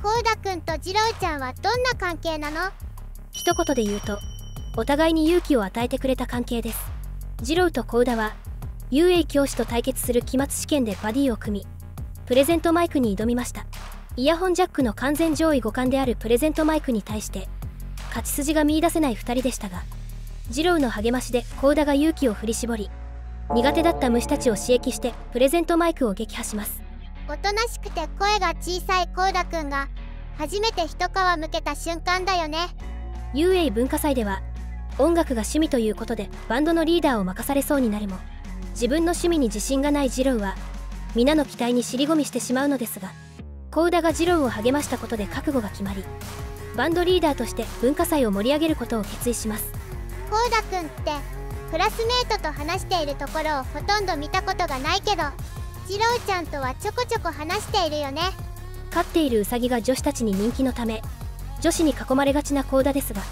幸田くんと次郎ちゃんはどんな関係なの？一言で言うとお互いに勇気を与えてくれた関係です。次郎と幸田は遊泳教師と対決する期末試験でバディを組みプレゼントマイクに挑みました。イヤホンジャックの完全上位互換であるプレゼントマイクに対して勝ち筋が見いだせない2人でしたが次郎の励ましで幸田が勇気を振り絞り苦手だった虫たちを刺激してプレゼントマイクを撃破します。おとなしくて声が小さい幸田くんが初めて一皮向けた瞬間だよね。遊泳文化祭では音楽が趣味ということでバンドのリーダーを任されそうになるも自分の趣味に自信がない次郎は皆の期待に尻込みしてしまうのですが幸田が次郎を励ましたことで覚悟が決まりバンドリーダーとして文化祭を盛り上げることを決意します。幸田くんってクラスメートと話しているところをほとんど見たことがないけど次郎ちゃんとはちょこちょこ話しているよね。飼っているウサギが女子たちに人気のため女子に囲まれがちな幸田ですが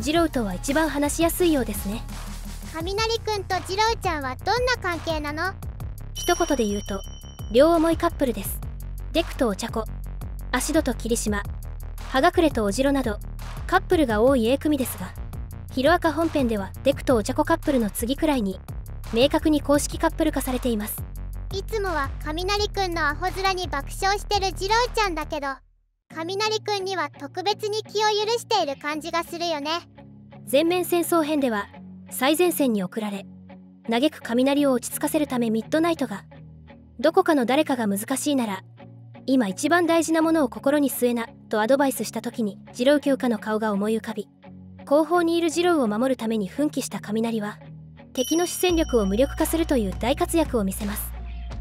次郎とは一番話しやすいようですね。雷くんと次郎ちゃんはどんな関係なの？一言で言うと両思いカップルです。デクとお茶子足戸と霧島葉隠れとおじろなどカップルが多い A 組ですがヒロアカ本編ではデクとお茶子カップルの次くらいに明確に公式カップル化されていますいつもは雷くんのアホ面に爆笑してる次郎ちゃんだけど雷くんには特別に気を許している感じがするよね。全面戦争編では最前線に送られ嘆く雷を落ち着かせるためミッドナイトがどこかの誰かが難しいなら今一番大事なものを心に据えなとアドバイスした時に次郎教科の顔が思い浮かび後方にいる次郎を守るために奮起した雷は敵の主戦力を無力化するという大活躍を見せます。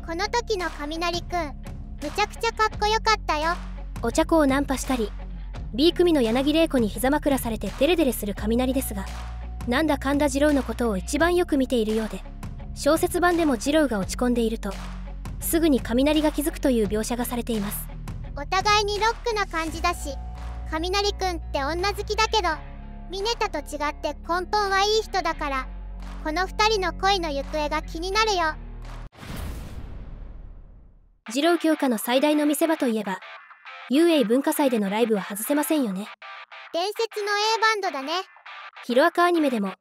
この時の雷くんむちゃくちゃかっこよかったよ。お茶子をナンパしたり B 組の柳玲子に膝枕されてデレデレする雷ですがなんだ神田次郎のことを一番よく見ているようで小説版でも次郎が落ち込んでいるとすぐに雷が気づくという描写がされています。お互いにロックな感じだし雷くんって女好きだけどミネタと違って根本はいい人だからこの2人の恋の行方が気になるよ二郎京香の最大の見せ場といえば遊泳文化祭でのライブは外せませんよね。伝説の A バンドだね。ヒロアカアニメでも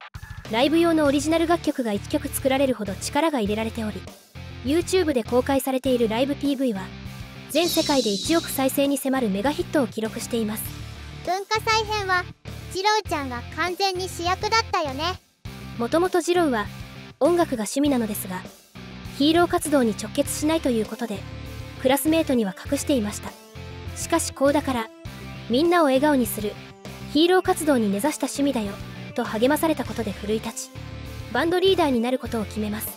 ライブ用のオリジナル楽曲が1曲作られるほど力が入れられており YouTube で公開されているライブ PV は全世界で1億再生に迫るメガヒットを記録しています。文化祭編は次郎ちゃんが完全に主役だったよね。もともと次郎は音楽が趣味なのですがヒーロー活動に直結しないということでクラスメートには隠していました。しかしこうだからみんなを笑顔にするヒーロー活動に根ざした趣味だよと励まされたことで奮い立ちバンドリーダーになることを決めます。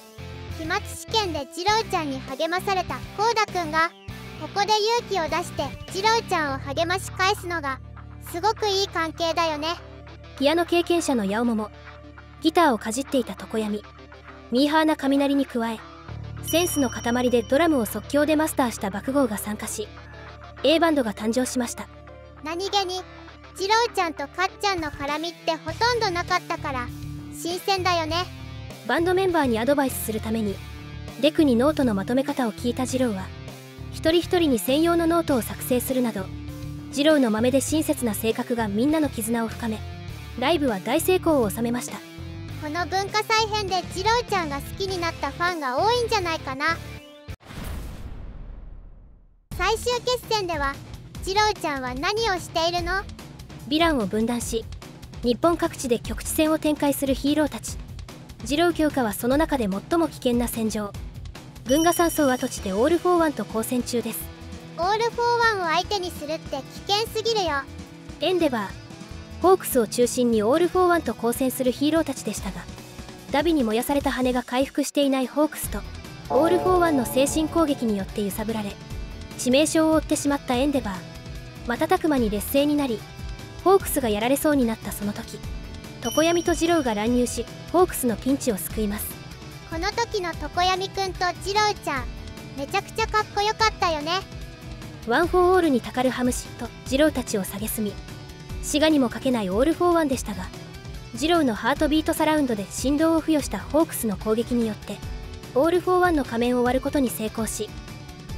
期末試験で次郎ちゃんに励まされたコーダくんがここで勇気を出して次郎ちゃんを励まし返すのがすごくいい関係だよね。ピアノ経験者の八尾桃ギターをかじっていた常闇ミーハーな上鳴に加えセンスの塊でドラムを即興でマスターした爆豪が参加し A バンドが誕生しました。何気に耳郎ちゃんとかっちゃんの絡みってほとんどなかったから新鮮だよね。バンドメンバーにアドバイスするためにデクにノートのまとめ方を聞いた耳郎は一人一人に専用のノートを作成するなど耳郎のまめで親切な性格がみんなの絆を深めライブは大成功を収めましたこの文化祭編で耳郎ちゃんが好きになったファンが多いんじゃないかな。最終決戦では耳郎ちゃんは何をしているの？ヴィランを分断し日本各地で局地戦を展開するヒーローたち。耳郎響香はその中で最も危険な戦場。群訝山荘跡地でオール・フォー・ワンと交戦中です。オール・フォー・ワンを相手にするって危険すぎるよ。エンデバーホークスを中心にオール・フォー・ワンと交戦するヒーローたちでしたが荼毘に燃やされた羽が回復していないホークスとオール・フォー・ワンの精神攻撃によって揺さぶられ致命傷を負ってしまったエンデバー。瞬く間に劣勢になりホークスがやられそうになったその時常闇と耳郎が乱入しホークスのピンチを救います。この時の常闇くんと耳郎ちゃんめちゃくちゃかっこよかったよね。ワン・フォー・オールにたかる羽虫と耳郎たちを蔑み歯牙にもかけないオール・フォー・ワンでしたが耳郎のハートビートサラウンドで振動を付与したホークスの攻撃によってオール・フォー・ワンの仮面を割ることに成功し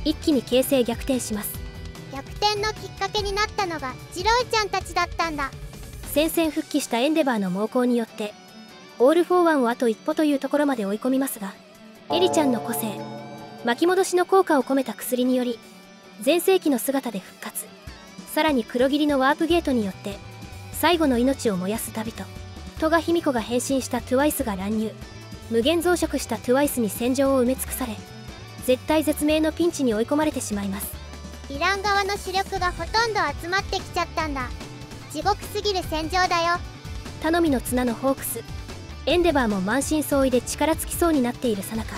一気に形勢逆転します。逆転のきっかけになったのが耳郎ちゃんたちだったんだ。戦線復帰したエンデバーの猛攻によってオール・フォー・ワンをあと一歩というところまで追い込みますがエリちゃんの個性巻き戻しの効果を込めた薬により全盛期の姿で復活さらに黒霧のワープゲートによって最後の命を燃やす荼毘とトガヒミコが変身したトゥワイスが乱入。無限増殖したトゥワイスに戦場を埋め尽くされ絶体絶命のピンチに追い込まれてしまいます。ヴィラン側の主力がほとんど集まってきちゃったんだ。地獄すぎる戦場だよ。頼みの綱のホークスエンデバーも満身創痍で力尽きそうになっているさなか。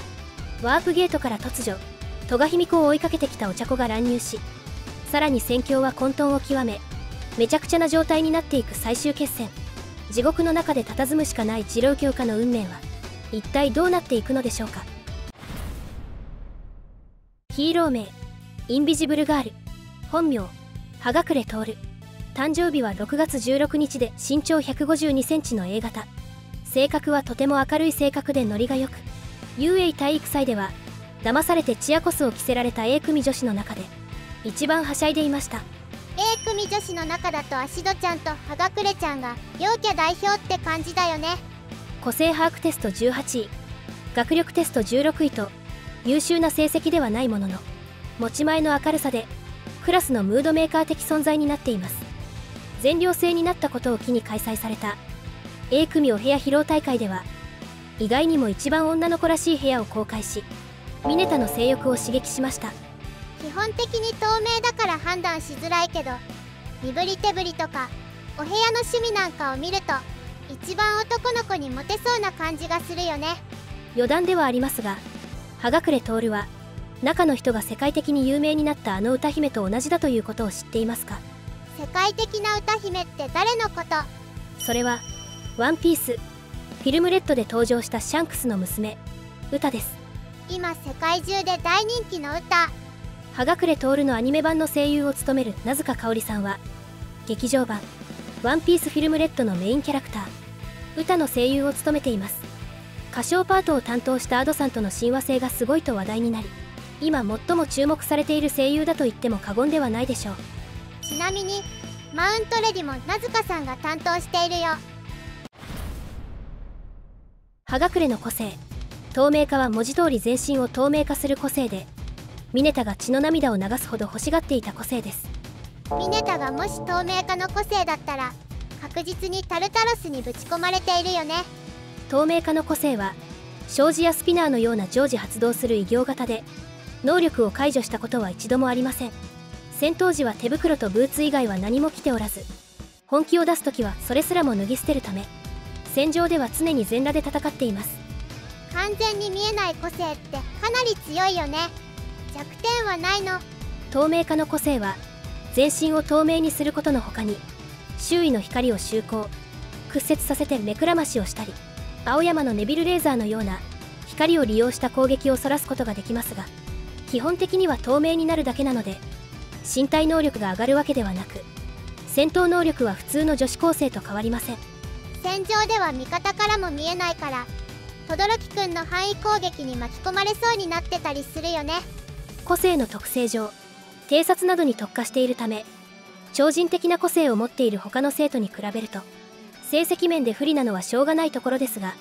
ワープゲートから突如戸賀卑弥子を追いかけてきたお茶子が乱入しさらに戦況は混沌を極めめちゃくちゃな状態になっていく最終決戦。地獄の中で佇むしかない二郎強化の運命は一体どうなっていくのでしょうか。ヒーロー名インビジブルガール。本名葉隠徹。誕生日は6月16日で身長1 5 2センチの A 型。性格はとても明るい性格でノリが良く遊泳体育祭では騙されてチアコスを着せられた A 組女子の中で一番はしゃいでいました。A 組女子の中だとアシドちゃんとハガクレちゃんが陽キャ代表って感じだよね。個性把握テスト18位学力テスト16位と優秀な成績ではないものの持ち前の明るさでクラスのムードメーカー的存在になっています。全寮制になったことを機に開催された A 組お部屋披露大会では意外にも一番女の子らしい部屋を公開しミネタの性欲を刺激しました基本的に透明だから判断しづらいけど身振り手振りとかお部屋の趣味なんかを見ると一番男の子にモテそうな感じがするよね。余談ではありますが葉隠徹は中の人が世界的に有名になったあの歌姫と同じだということを知っていますか？世界的な歌姫って誰のこと？それは「ワンピースフィルムレッドで登場したシャンクスの娘歌です。今世界中で大人気の歌葉隠徹のアニメ版の声優を務める名塚香織さんは劇場版「ワンピースフィルムレッドのメインキャラクター歌の声優を務めています。歌唱パートを担当した Ado さんとの親和性がすごいと話題になり今最も注目されている声優だと言っても過言ではないでしょう。ちなみにマウントレディも名塚さんが担当しているよ。葉隠れの個性透明化は文字通り全身を透明化する個性でミネタが血の涙を流すほど欲しがっていた個性です。ミネタがもし透明化の個性だったら確実にタルタロスにぶち込まれているよね。透明化の個性は障子やスピナーのような常時発動する異形型で能力を解除したことは一度もありません。戦闘時は手袋とブーツ以外は何も着ておらず本気を出す時はそれすらも脱ぎ捨てるため戦場では常に全裸で戦っています。完全に見えない個性ってかなり強いよね弱点はないの。透明化の個性は全身を透明にすることの他に周囲の光を就航屈折させて目くらましをしたり青山のネビルレーザーのような光を利用した攻撃をそらすことができますが基本的には透明になるだけなので身体能力が上がるわけではなく戦闘能力は普通の女子高生と変わりません。戦場では味方からも見えないから轟くんの範囲攻撃に巻き込まれそうになってたりするよね個性の特性上偵察などに特化しているため超人的な個性を持っている他の生徒に比べると成績面で不利なのはしょうがないところですが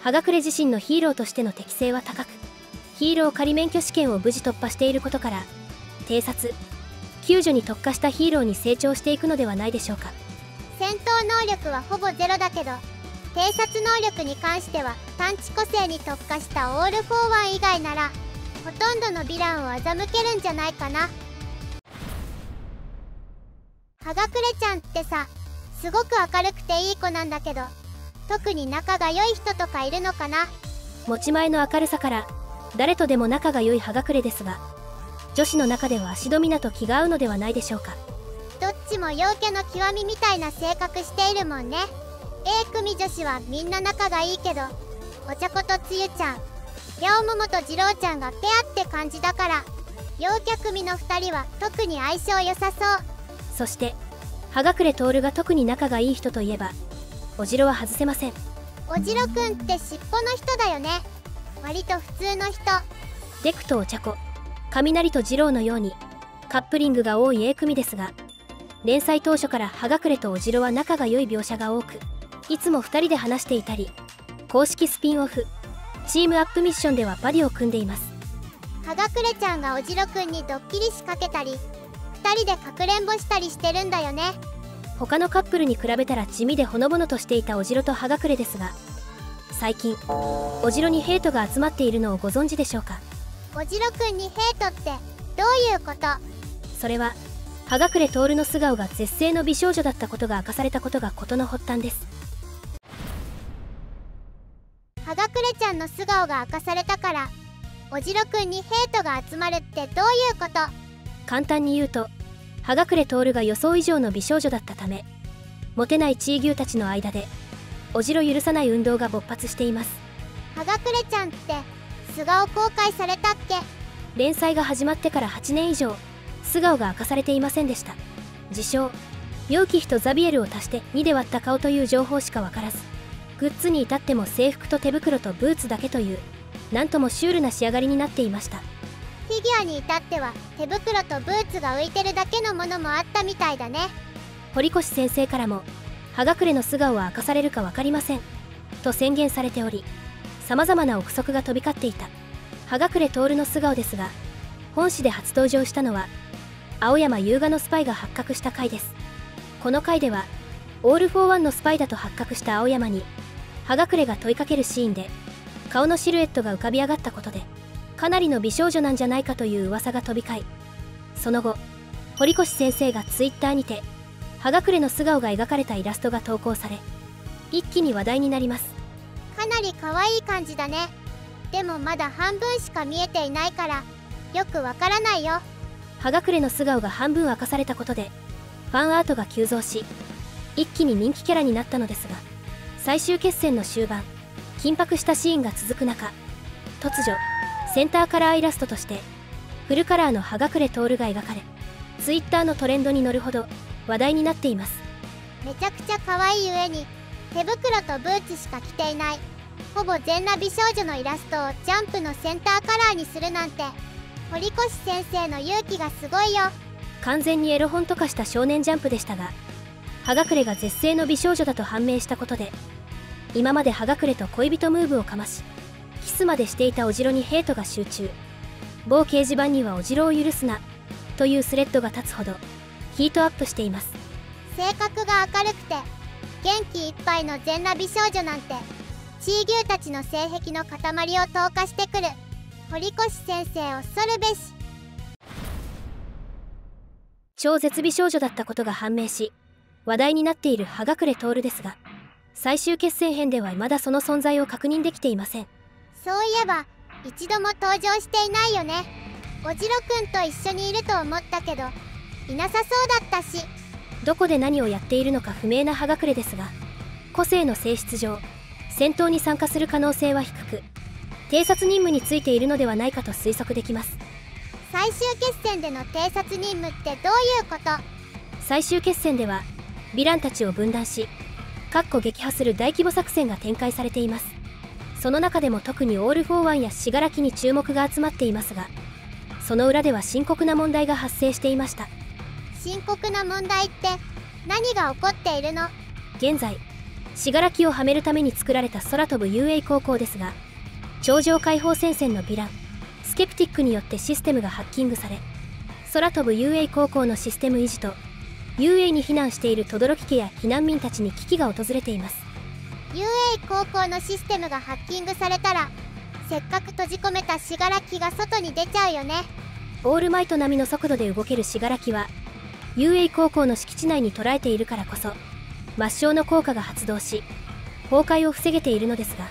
葉隠れ自身のヒーローとしての適性は高くヒーロー仮免許試験を無事突破していることから偵察救助に特化したヒーローに成長していくのではないでしょうか。戦闘能力はほぼゼロだけど偵察能力に関しては探知個性に特化したオール・フォー・ワン以外ならほとんどのヴィランを欺けるんじゃないかな。葉隠ちゃんってさすごく明るくていい子なんだけど特に仲が良い人とかいるのかな？持ち前の明るさから誰とでも仲が良い葉隠ですが女子の中では芦戸三奈と気が合うのではないでしょうか。どっちも陽キャの極みみたいな性格しているもんね。A 組女子はみんな仲がいいけどお茶子とつゆちゃん両桃と次郎ちゃんがペアって感じだから。陽キャ組の2人は特に相性良さそう。そして葉隠徹が特に仲がいい人といえばおじろは外せません。おじろくんって尻尾の人だよね。割と普通の人。デクとお茶子雷と二郎のようにカップリングが多い A 組ですが連載当初から葉隠とおじろは仲が良い描写が多くいつも2人で話していたり公式スピンオフチームアップミッションではバディを組んでいます。葉隠ちゃんがおじろくんにドッキリ仕掛けたり2人でかくれんぼしたりしてるんだよね。他のカップルに比べたら地味でほのぼのとしていたおじろと葉隠ですが最近おじろにヘイトが集まっているのをご存知でしょうか？おじろくんにヘイトってどういうこと？それは葉隠徹の素顔が絶世の美少女だったことが明かされたことが事の発端です葉隠ちゃんの素顔が明かされたからおじろくんにヘイトが集まるってどういうこと？簡単に言うと葉隠徹が予想以上の美少女だったためモテない地位牛たちの間でおじろ許さない運動が勃発しています。葉隠ちゃんって素顔公開されたっけ？連載が始まってから8年以上素顔が明かされていませんでした。自称楊貴妃とザビエルを足して2で割った顔という情報しか分からずグッズに至っても制服と手袋とブーツだけというなんともシュールな仕上がりになっていました。フィギュアに至っては手袋とブーツが浮いてるだけのものもあったみたいだね。堀越先生からも葉隠の素顔は明かされるか分かりませんと宣言されておりさまざまな憶測が飛び交っていた。葉隠透の素顔ですが本誌で初登場したのは青山優雅のスパイが発覚した回です。この回ではオール・フォー・ワンのスパイだと発覚した青山に葉隠が問いかけるシーンで顔のシルエットが浮かび上がったことでかなりの美少女なんじゃないかという噂が飛び交いその後堀越先生がツイッターにて葉隠の素顔が描かれたイラストが投稿され一気に話題になります。かなり可愛い感じだね。でもまだ半分しか見えていないからよくわからないよ。葉隠の素顔が半分明かされたことでファンアートが急増し一気に人気キャラになったのですが最終決戦の終盤緊迫したシーンが続く中突如センターカラーイラストとしてフルカラーの葉隠れ徹が描かれ Twitter のトレンドに乗るほど話題になっています。めちゃくちゃ可愛い上に手袋とブーツしか着ていないほぼ全裸美少女のイラストをジャンプのセンターカラーにするなんて堀越先生の勇気がすごいよ。完全にエロ本と化した少年ジャンプでしたが葉隠れが絶世の美少女だと判明したことで今まで葉隠れと恋人ムーブをかましキスまでしていたおじろにヘイトが集中。某掲示板にはおじろを許すなというスレッドが立つほどヒートアップしています。性格が明るくて元気いっぱいの全裸美少女なんてチー牛たちの性癖の塊を投下してくる堀越先生恐るべし。超絶美少女だったことが判明し話題になっている葉隠れ徹ですが最終決戦編では未だその存在を確認できていません。そういえば一度も登場していないよね。おじろくんと一緒にいると思ったけどいなさそうだったし。どこで何をやっているのか不明な葉隠れですが個性の性質上戦闘に参加する可能性は低く偵察任務についているのではないかと推測できます。最終決戦での偵察任務ってどういうこと？最終決戦ではヴィランたちを分断し各個撃破する大規模作戦が展開されています。その中でも特にオール・フォー・ワンや死柄木に注目が集まっていますがその裏では深刻な問題が発生していました。深刻な問題って何が起こっているの？現在死柄木をはめるために作られた空飛ぶ UA 高校ですが超常解放戦線のヴィランスケプティックによってシステムがハッキングされ空飛ぶ UA 高校のシステム維持と UA に避難している轟家や避難民たちに危機が訪れています。UA 高校のシステムがハッキングされたらせっかく閉じ込めた信楽が外に出ちゃうよね。オールマイト並みの速度で動ける信楽は UA 高校の敷地内に捉えているからこそ抹消の効果が発動し崩壊を防げているのですが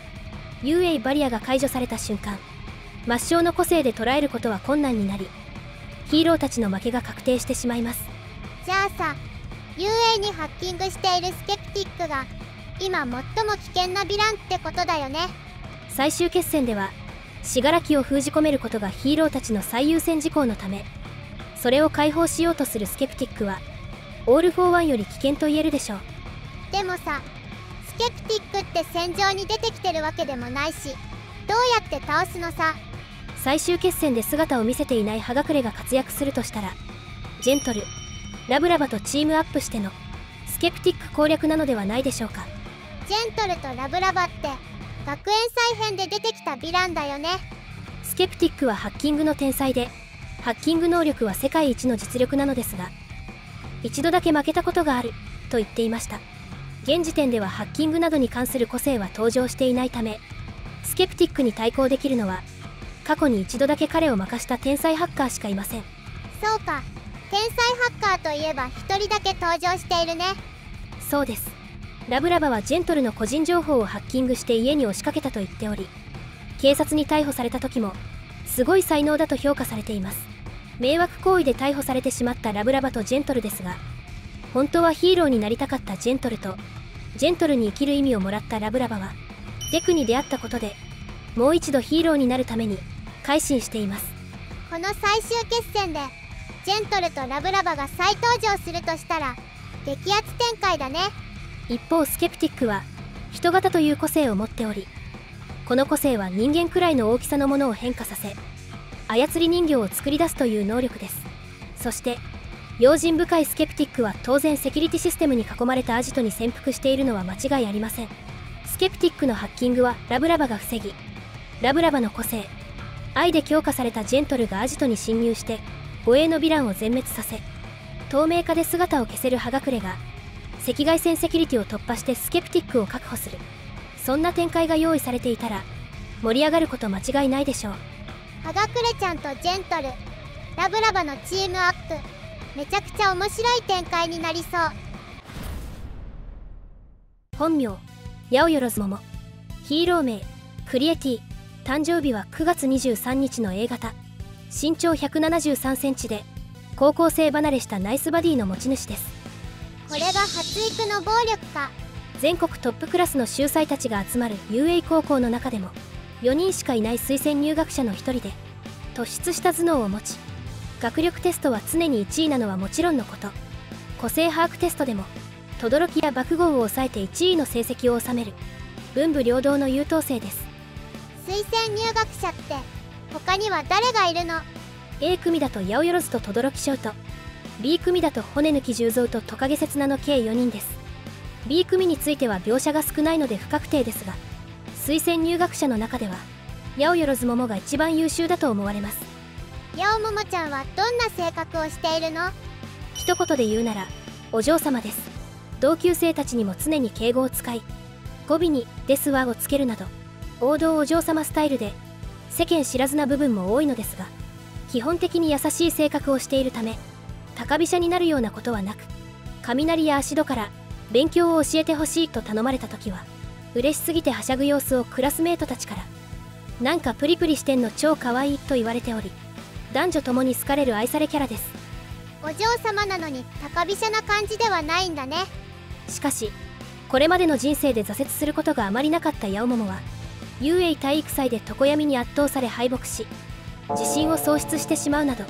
UA バリアが解除された瞬間抹消の個性で捉えることは困難になりヒーローたちの負けが確定してしまいますじゃあさ UA にハッキングしているスケプティックが今最も危険なヴィランってことだよね。最終決戦では死柄木を封じ込めることがヒーローたちの最優先事項のためそれを解放しようとするスケプティックはオール・フォー・ワンより危険と言えるでしょう。でもさスケプティックって戦場に出てきてるわけでもないしどうやって倒すのさ。最終決戦で姿を見せていない葉隠れが活躍するとしたらジェントルラブラバとチームアップしてのスケプティック攻略なのではないでしょうか。ジェントルとラブラバって学園再編で出てきたヴィランだよね。スケプティックはハッキングの天才でハッキング能力は世界一の実力なのですが一度だけ負けたことがあると言っていました。現時点ではハッキングなどに関する個性は登場していないためスケプティックに対抗できるのは過去に一度だけ彼を負かした天才ハッカーしかいません。そうか天才ハッカーといえば1人だけ登場しているね。そうです。ラブラバはジェントルの個人情報をハッキングして家に押しかけたと言っており警察に逮捕された時もすごい才能だと評価されています。迷惑行為で逮捕されてしまったラブラバとジェントルですが本当はヒーローになりたかったジェントルとジェントルに生きる意味をもらったラブラバはデクに出会ったことでもう一度ヒーローになるために改心しています。この最終決戦でジェントルとラブラバが再登場するとしたら激アツ展開だね。一方スケプティックは人型という個性を持っておりこの個性は人間くらいの大きさのものを変化させ操り人形を作り出すという能力です。そして用心深いスケプティックは当然セキュリティシステムに囲まれたアジトに潜伏しているのは間違いありません。スケプティックのハッキングはラブラバが防ぎラブラバの個性愛で強化されたジェントルがアジトに侵入して護衛のヴィランを全滅させ透明化で姿を消せる葉隠れが赤外線セキュリティを突破してスケプティックを確保する。そんな展開が用意されていたら盛り上がること間違いないでしょう。葉隠れちゃんとジェントルラブラバのチームアップ。めちゃくちゃ面白い展開になりそう。本名八百万桃。ヒーロー名クリエティ。誕生日は9月23日の A 型身長173センチで高校生離れしたナイスバディの持ち主です。これが発育の暴力か。全国トップクラスの秀才たちが集まる UA 高校の中でも4人しかいない推薦入学者の一人で突出した頭脳を持ち学力テストは常に1位なのはもちろんのこと個性把握テストでも轟や爆豪を抑えて1位の成績を収める文武両道の優等生です。推薦入学者って他には誰がいるの？A 組だと八百万と轟翔と B 組だと骨抜き十三とトカゲ刹那の計4人です。B 組については描写が少ないので不確定ですが推薦入学者の中では八百万桃が一番優秀だと思われます。八尾桃ちゃんはどんな性格をしているの？一言で言うならお嬢様です。同級生たちにも常に敬語を使い語尾に「ですわ」をつけるなど王道お嬢様スタイルで世間知らずな部分も多いのですが基本的に優しい性格をしているため高飛車になるようなことはなく雷や足戸から勉強を教えてほしいと頼まれた時は嬉しすぎてはしゃぐ様子をクラスメートたちからなんかプリプリしてんの超可愛いと言われており男女ともに好かれる愛されキャラです。お嬢様なのに高飛車な感じではないんだね。しかしこれまでの人生で挫折することがあまりなかった八尾桃は遊泳体育祭で常闇に圧倒され敗北し自信を喪失してしまうなど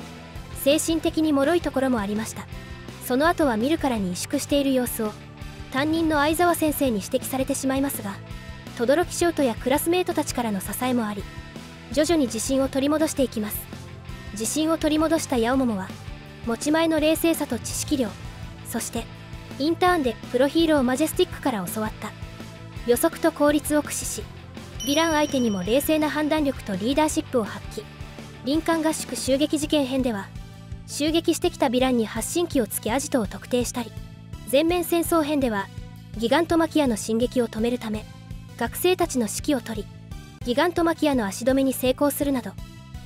精神的に脆いところもありました。その後は見るからに萎縮している様子を担任の相沢先生に指摘されてしまいますが轟翔斗やクラスメートたちからの支えもあり徐々に自信を取り戻していきます。自信を取り戻した八尾桃は持ち前の冷静さと知識量そしてインターンでプロヒーローマジェスティックから教わった。予測と効率を駆使しヴィラン相手にも冷静な判断力とリーダーシップを発揮。林間合宿襲撃事件編では襲撃してきたヴィランに発信機をつけアジトを特定したり全面戦争編ではギガントマキアの進撃を止めるため学生たちの指揮を取りギガントマキアの足止めに成功するなど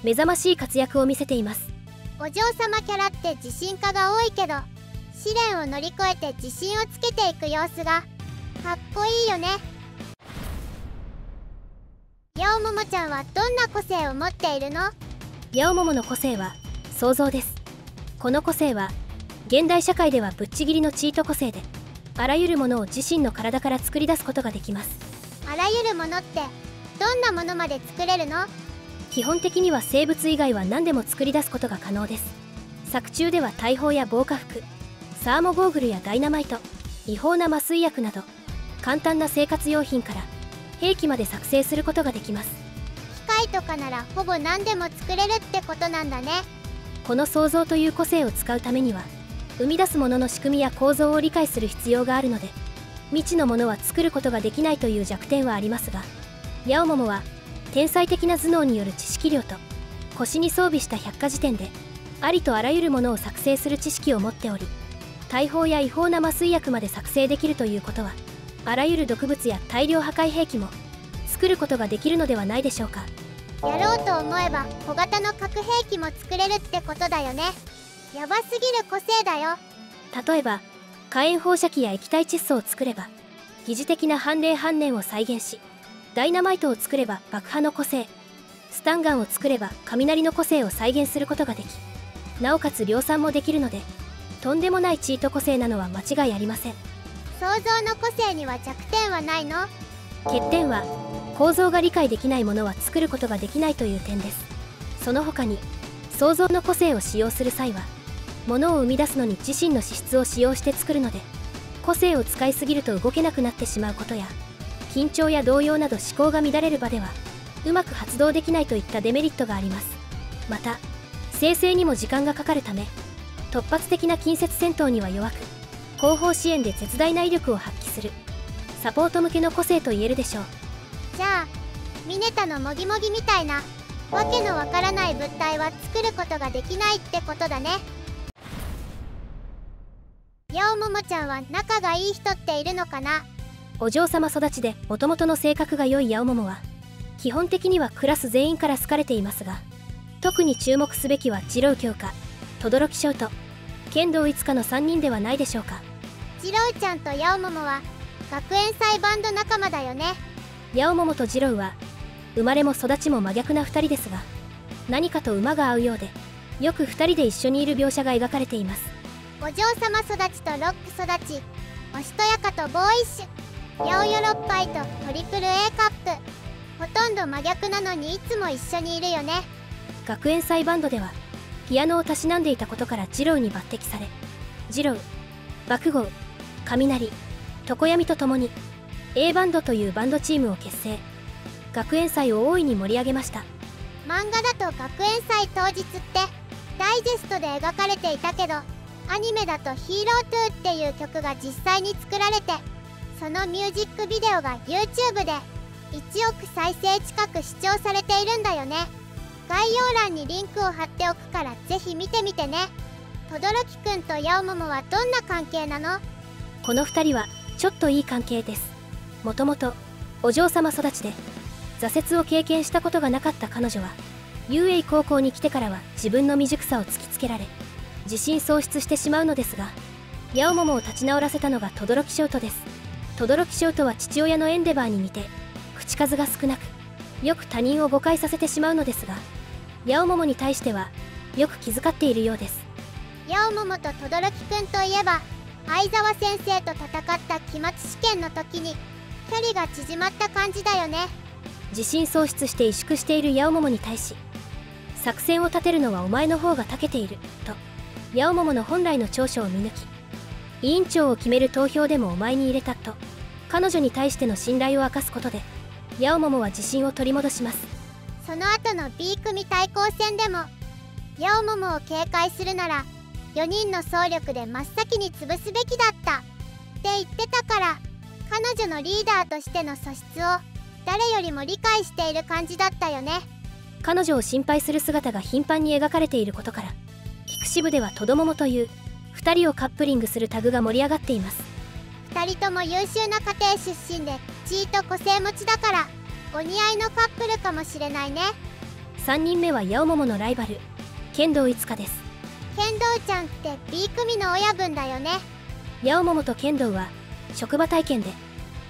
目覚ましい活躍を見せています。お嬢様キャラって自信家が多いけど試練を乗り越えて自信をつけていく様子がかっこいいよね。八尾桃ちゃんはどんな個性を持っているの？八尾桃の個性は想像です。この個性は現代社会ではぶっちぎりのチート個性であらゆるものを自身の体から作り出すことができます。あらゆるものってどんなものまで作れるの？基本的には生物以外は何でも作り出すことが可能です。作中では大砲や防火服サーモゴーグルやダイナマイト違法な麻酔薬など簡単な生活用品から兵器まで作成することができます。機械とかならほぼ何でも作れるってことなんだね。この創造という個性を使うためには生み出すものの仕組みや構造を理解する必要があるので未知のものは作ることができないという弱点はありますがヤオモモは天才的な頭脳による知識量と腰に装備した百科事典でありとあらゆるものを作成する知識を持っており大砲や違法な麻酔薬まで作成できるということはあらゆる毒物や大量破壊兵器も作ることができるのではないでしょうか。やろうと思えば小型の核兵器も作れるってことだよね。やばすぎる個性だよ。例えば火炎放射器や液体窒素を作れば疑似的な判例反念を再現しダイナマイトを作れば爆破の個性スタンガンを作れば雷の個性を再現することができなおかつ量産もできるのでとんでもないチート個性なのは間違いありません想像の個性には弱点はないの？欠点は構造が理解できないものは作ることができないという点です。その他に想像の個性を使用する際は物を生み出すのに自身の資質を使用して作るので個性を使いすぎると動けなくなってしまうことや緊張や動揺など思考が乱れる場ではうまく発動できないといったデメリットがあります。また生成にも時間がかかるため突発的な近接戦闘には弱く後方支援で絶大な威力を発揮する。サポート向けの個性と言えるでしょう。じゃあミネタのモギモギみたいな。わけのわからない物体は作ることができないってことだね。ヤオモモちゃんは仲がいい人っているのかな？お嬢様育ちでもともとの性格が良い八尾桃は基本的にはクラス全員から好かれていますが特に注目すべきは次郎京香轟翔斗剣道いつかの3人ではないでしょうか次郎ちゃんとヤオモモは学園祭バンド仲間だよね。八尾桃と次郎は生まれも育ちも真逆な2人ですが何かと馬が合うようでよく2人で一緒にいる描写が描かれています。お嬢様育ちとロック育ちおしとやかとボーイッシュ。八百万パイとトリプル A カップ。ほとんど真逆なのにいつも一緒にいるよね。学園祭バンドではピアノをたしなんでいたことから次郎に抜擢され次郎爆豪雷常闇と共に A バンドというバンドチームを結成。学園祭を大いに盛り上げました。漫画だと学園祭当日ってダイジェストで描かれていたけどアニメだと「ヒーロー2っていう曲が実際に作られてそのミュージックビデオが YouTube で1億再生近く視聴されているんだよね。概要欄にリンクを貼っておくからぜひ見てみてね。轟くんとヤオモモはどんな関係なの？この2人はちょっといい関係です。もともとお嬢様育ちで挫折を経験したことがなかった彼女は遊泳高校に来てからは自分の未熟さを突きつけられ自信喪失してしまうのですがヤオモモを立ち直らせたのが轟翔太です。轟翔太は父親のエンデバーに似て口数が少なくよく他人を誤解させてしまうのですがヤオモモに対してはよく気遣っているようです。ヤオモモと轟くんといえば相沢先生と戦った期末試験の時に距離が縮まった感じだよね。自信喪失して萎縮しているヤオモモに対し作戦を立てるのはお前の方が長けているとヤオモモの本来の長所を見抜き委員長を決める投票でもお前に入れたと彼女に対しての信頼を明かすことでヤオモモは自信を取り戻します。その後の B 組対抗戦でもヤオモモを警戒するなら4人の総力で真っ先に潰すべきだった。って言ってたから彼女のリーダーとしての素質を誰よりも理解している感じだったよね。彼女を心配する姿が頻繁に描かれていることから菊支部ではトドモモという2人をカップリングするタグが盛り上がっています。2人とも優秀な家庭出身で地位と個性持ちだからお似合いのカップルかもしれないね。3人目はヤオモモのライバル剣道いつかです剣道ちゃんって B 組の親分だよね。ヤオモモと剣道は職場体験で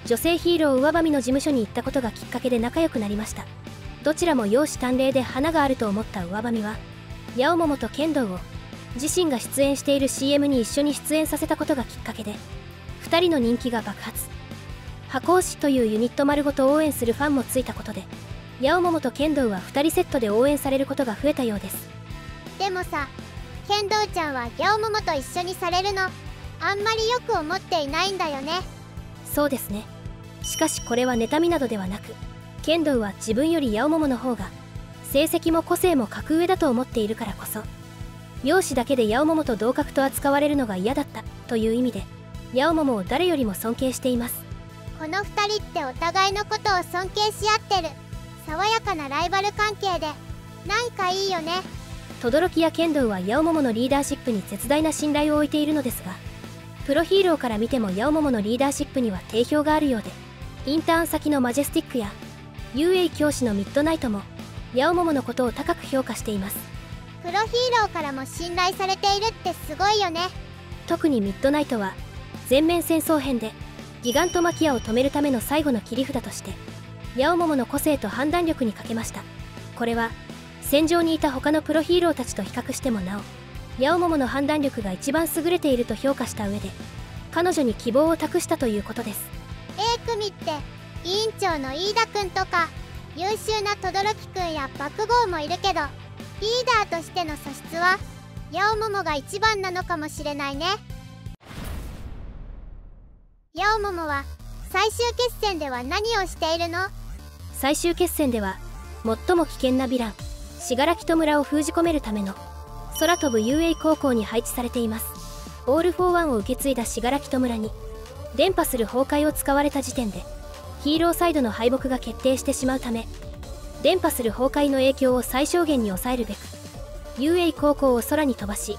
女性ヒーロー上髪の事務所に行ったことがきっかけで仲良くなりました。どちらも容姿端麗で花があると思った上髪はヤオモモと剣道を自身が出演している CM に一緒に出演させたことがきっかけで2人の人気が爆発。箱押しというユニット丸ごと応援するファンもついたことでヤオモモと剣道は2人セットで応援されることが増えたようです。でもさ剣道ちゃんはヤオモモと一緒にされるのあんまりよく思っていないんだよね。そうですね。しかしこれは妬みなどではなく剣道は自分よりヤオモモの方が成績も個性も格上だと思っているからこそ容姿だけでヤオモモと同格と扱われるのが嫌だったという意味でヤオモモを誰よりも尊敬しています。この2人ってお互いのことを尊敬し合ってる爽やかなライバル関係でなんかいいよね轟や剣道はヤオモモのリーダーシップに絶大な信頼を置いているのですがプロヒーローから見てもヤオモモのリーダーシップには定評があるようでインターン先のマジェスティックや UA 教師のミッドナイトもヤオモモのことを高く評価しています。プロヒーローからも信頼されているってすごいよね。特にミッドナイトは全面戦争編でギガントマキアを止めるための最後の切り札としてヤオモモの個性と判断力に欠けました。これは戦場にいた他のプロヒーローたちと比較してもなおヤオモモの判断力が一番優れていると評価した上で彼女に希望を託したということです。A 組って委員長の飯田くんとか優秀な轟くんや爆豪もいるけどリーダーとしての素質はヤオモモが一番なのかもしれないね。ヤオモモは最終決戦では何をしているの？最終決戦では最も危険なヴィラン信楽戸村を封じ込めるための空飛ぶ UA 高校に配置されています。オール・フォー・ワンを受け継いだ死柄木弔に伝播する崩壊を使われた時点でヒーローサイドの敗北が決定してしまうため伝播する崩壊の影響を最小限に抑えるべく UA 高校を空に飛ばし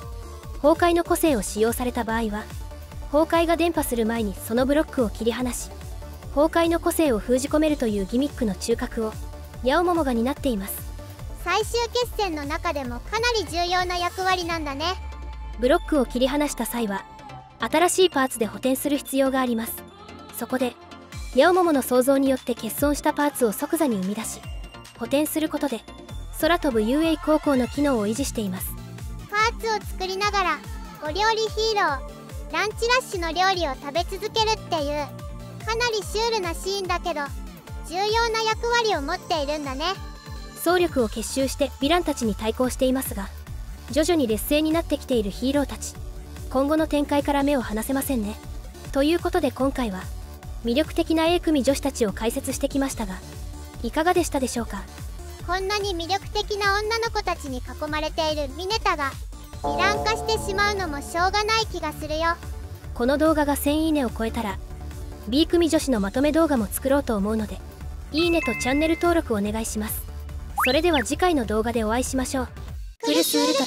崩壊の個性を使用された場合は崩壊が伝播する前にそのブロックを切り離し崩壊の個性を封じ込めるというギミックの中核をヤオモモが担っています。最終決戦の中でもかなり重要な役割なんだね。ブロックを切り離した際は新しいパーツで補填する必要があります。そこでヤオモモの想像によって欠損したパーツを即座に生み出し補填することで空飛ぶ UA 高校の機能を維持しています。パーツを作りながらお料理ヒーローランチラッシュの料理を食べ続けるっていうかなりシュールなシーンだけど重要な役割を持っているんだね総力を結集してヴィランたちに対抗していますが徐々に劣勢になってきているヒーローたち。今後の展開から目を離せませんね。ということで今回は魅力的な A 組女子たちを解説してきましたがいかがでしたでしょうか？こんなに魅力的な女の子たちに囲まれているミネタがヴィラン化してしまうのもしょうがない気がするよ。この動画が1000いいねを超えたら B 組女子のまとめ動画も作ろうと思うのでいいねとチャンネル登録お願いしますそれでは次回の動画でお会いしましょう。クルスウルトラ。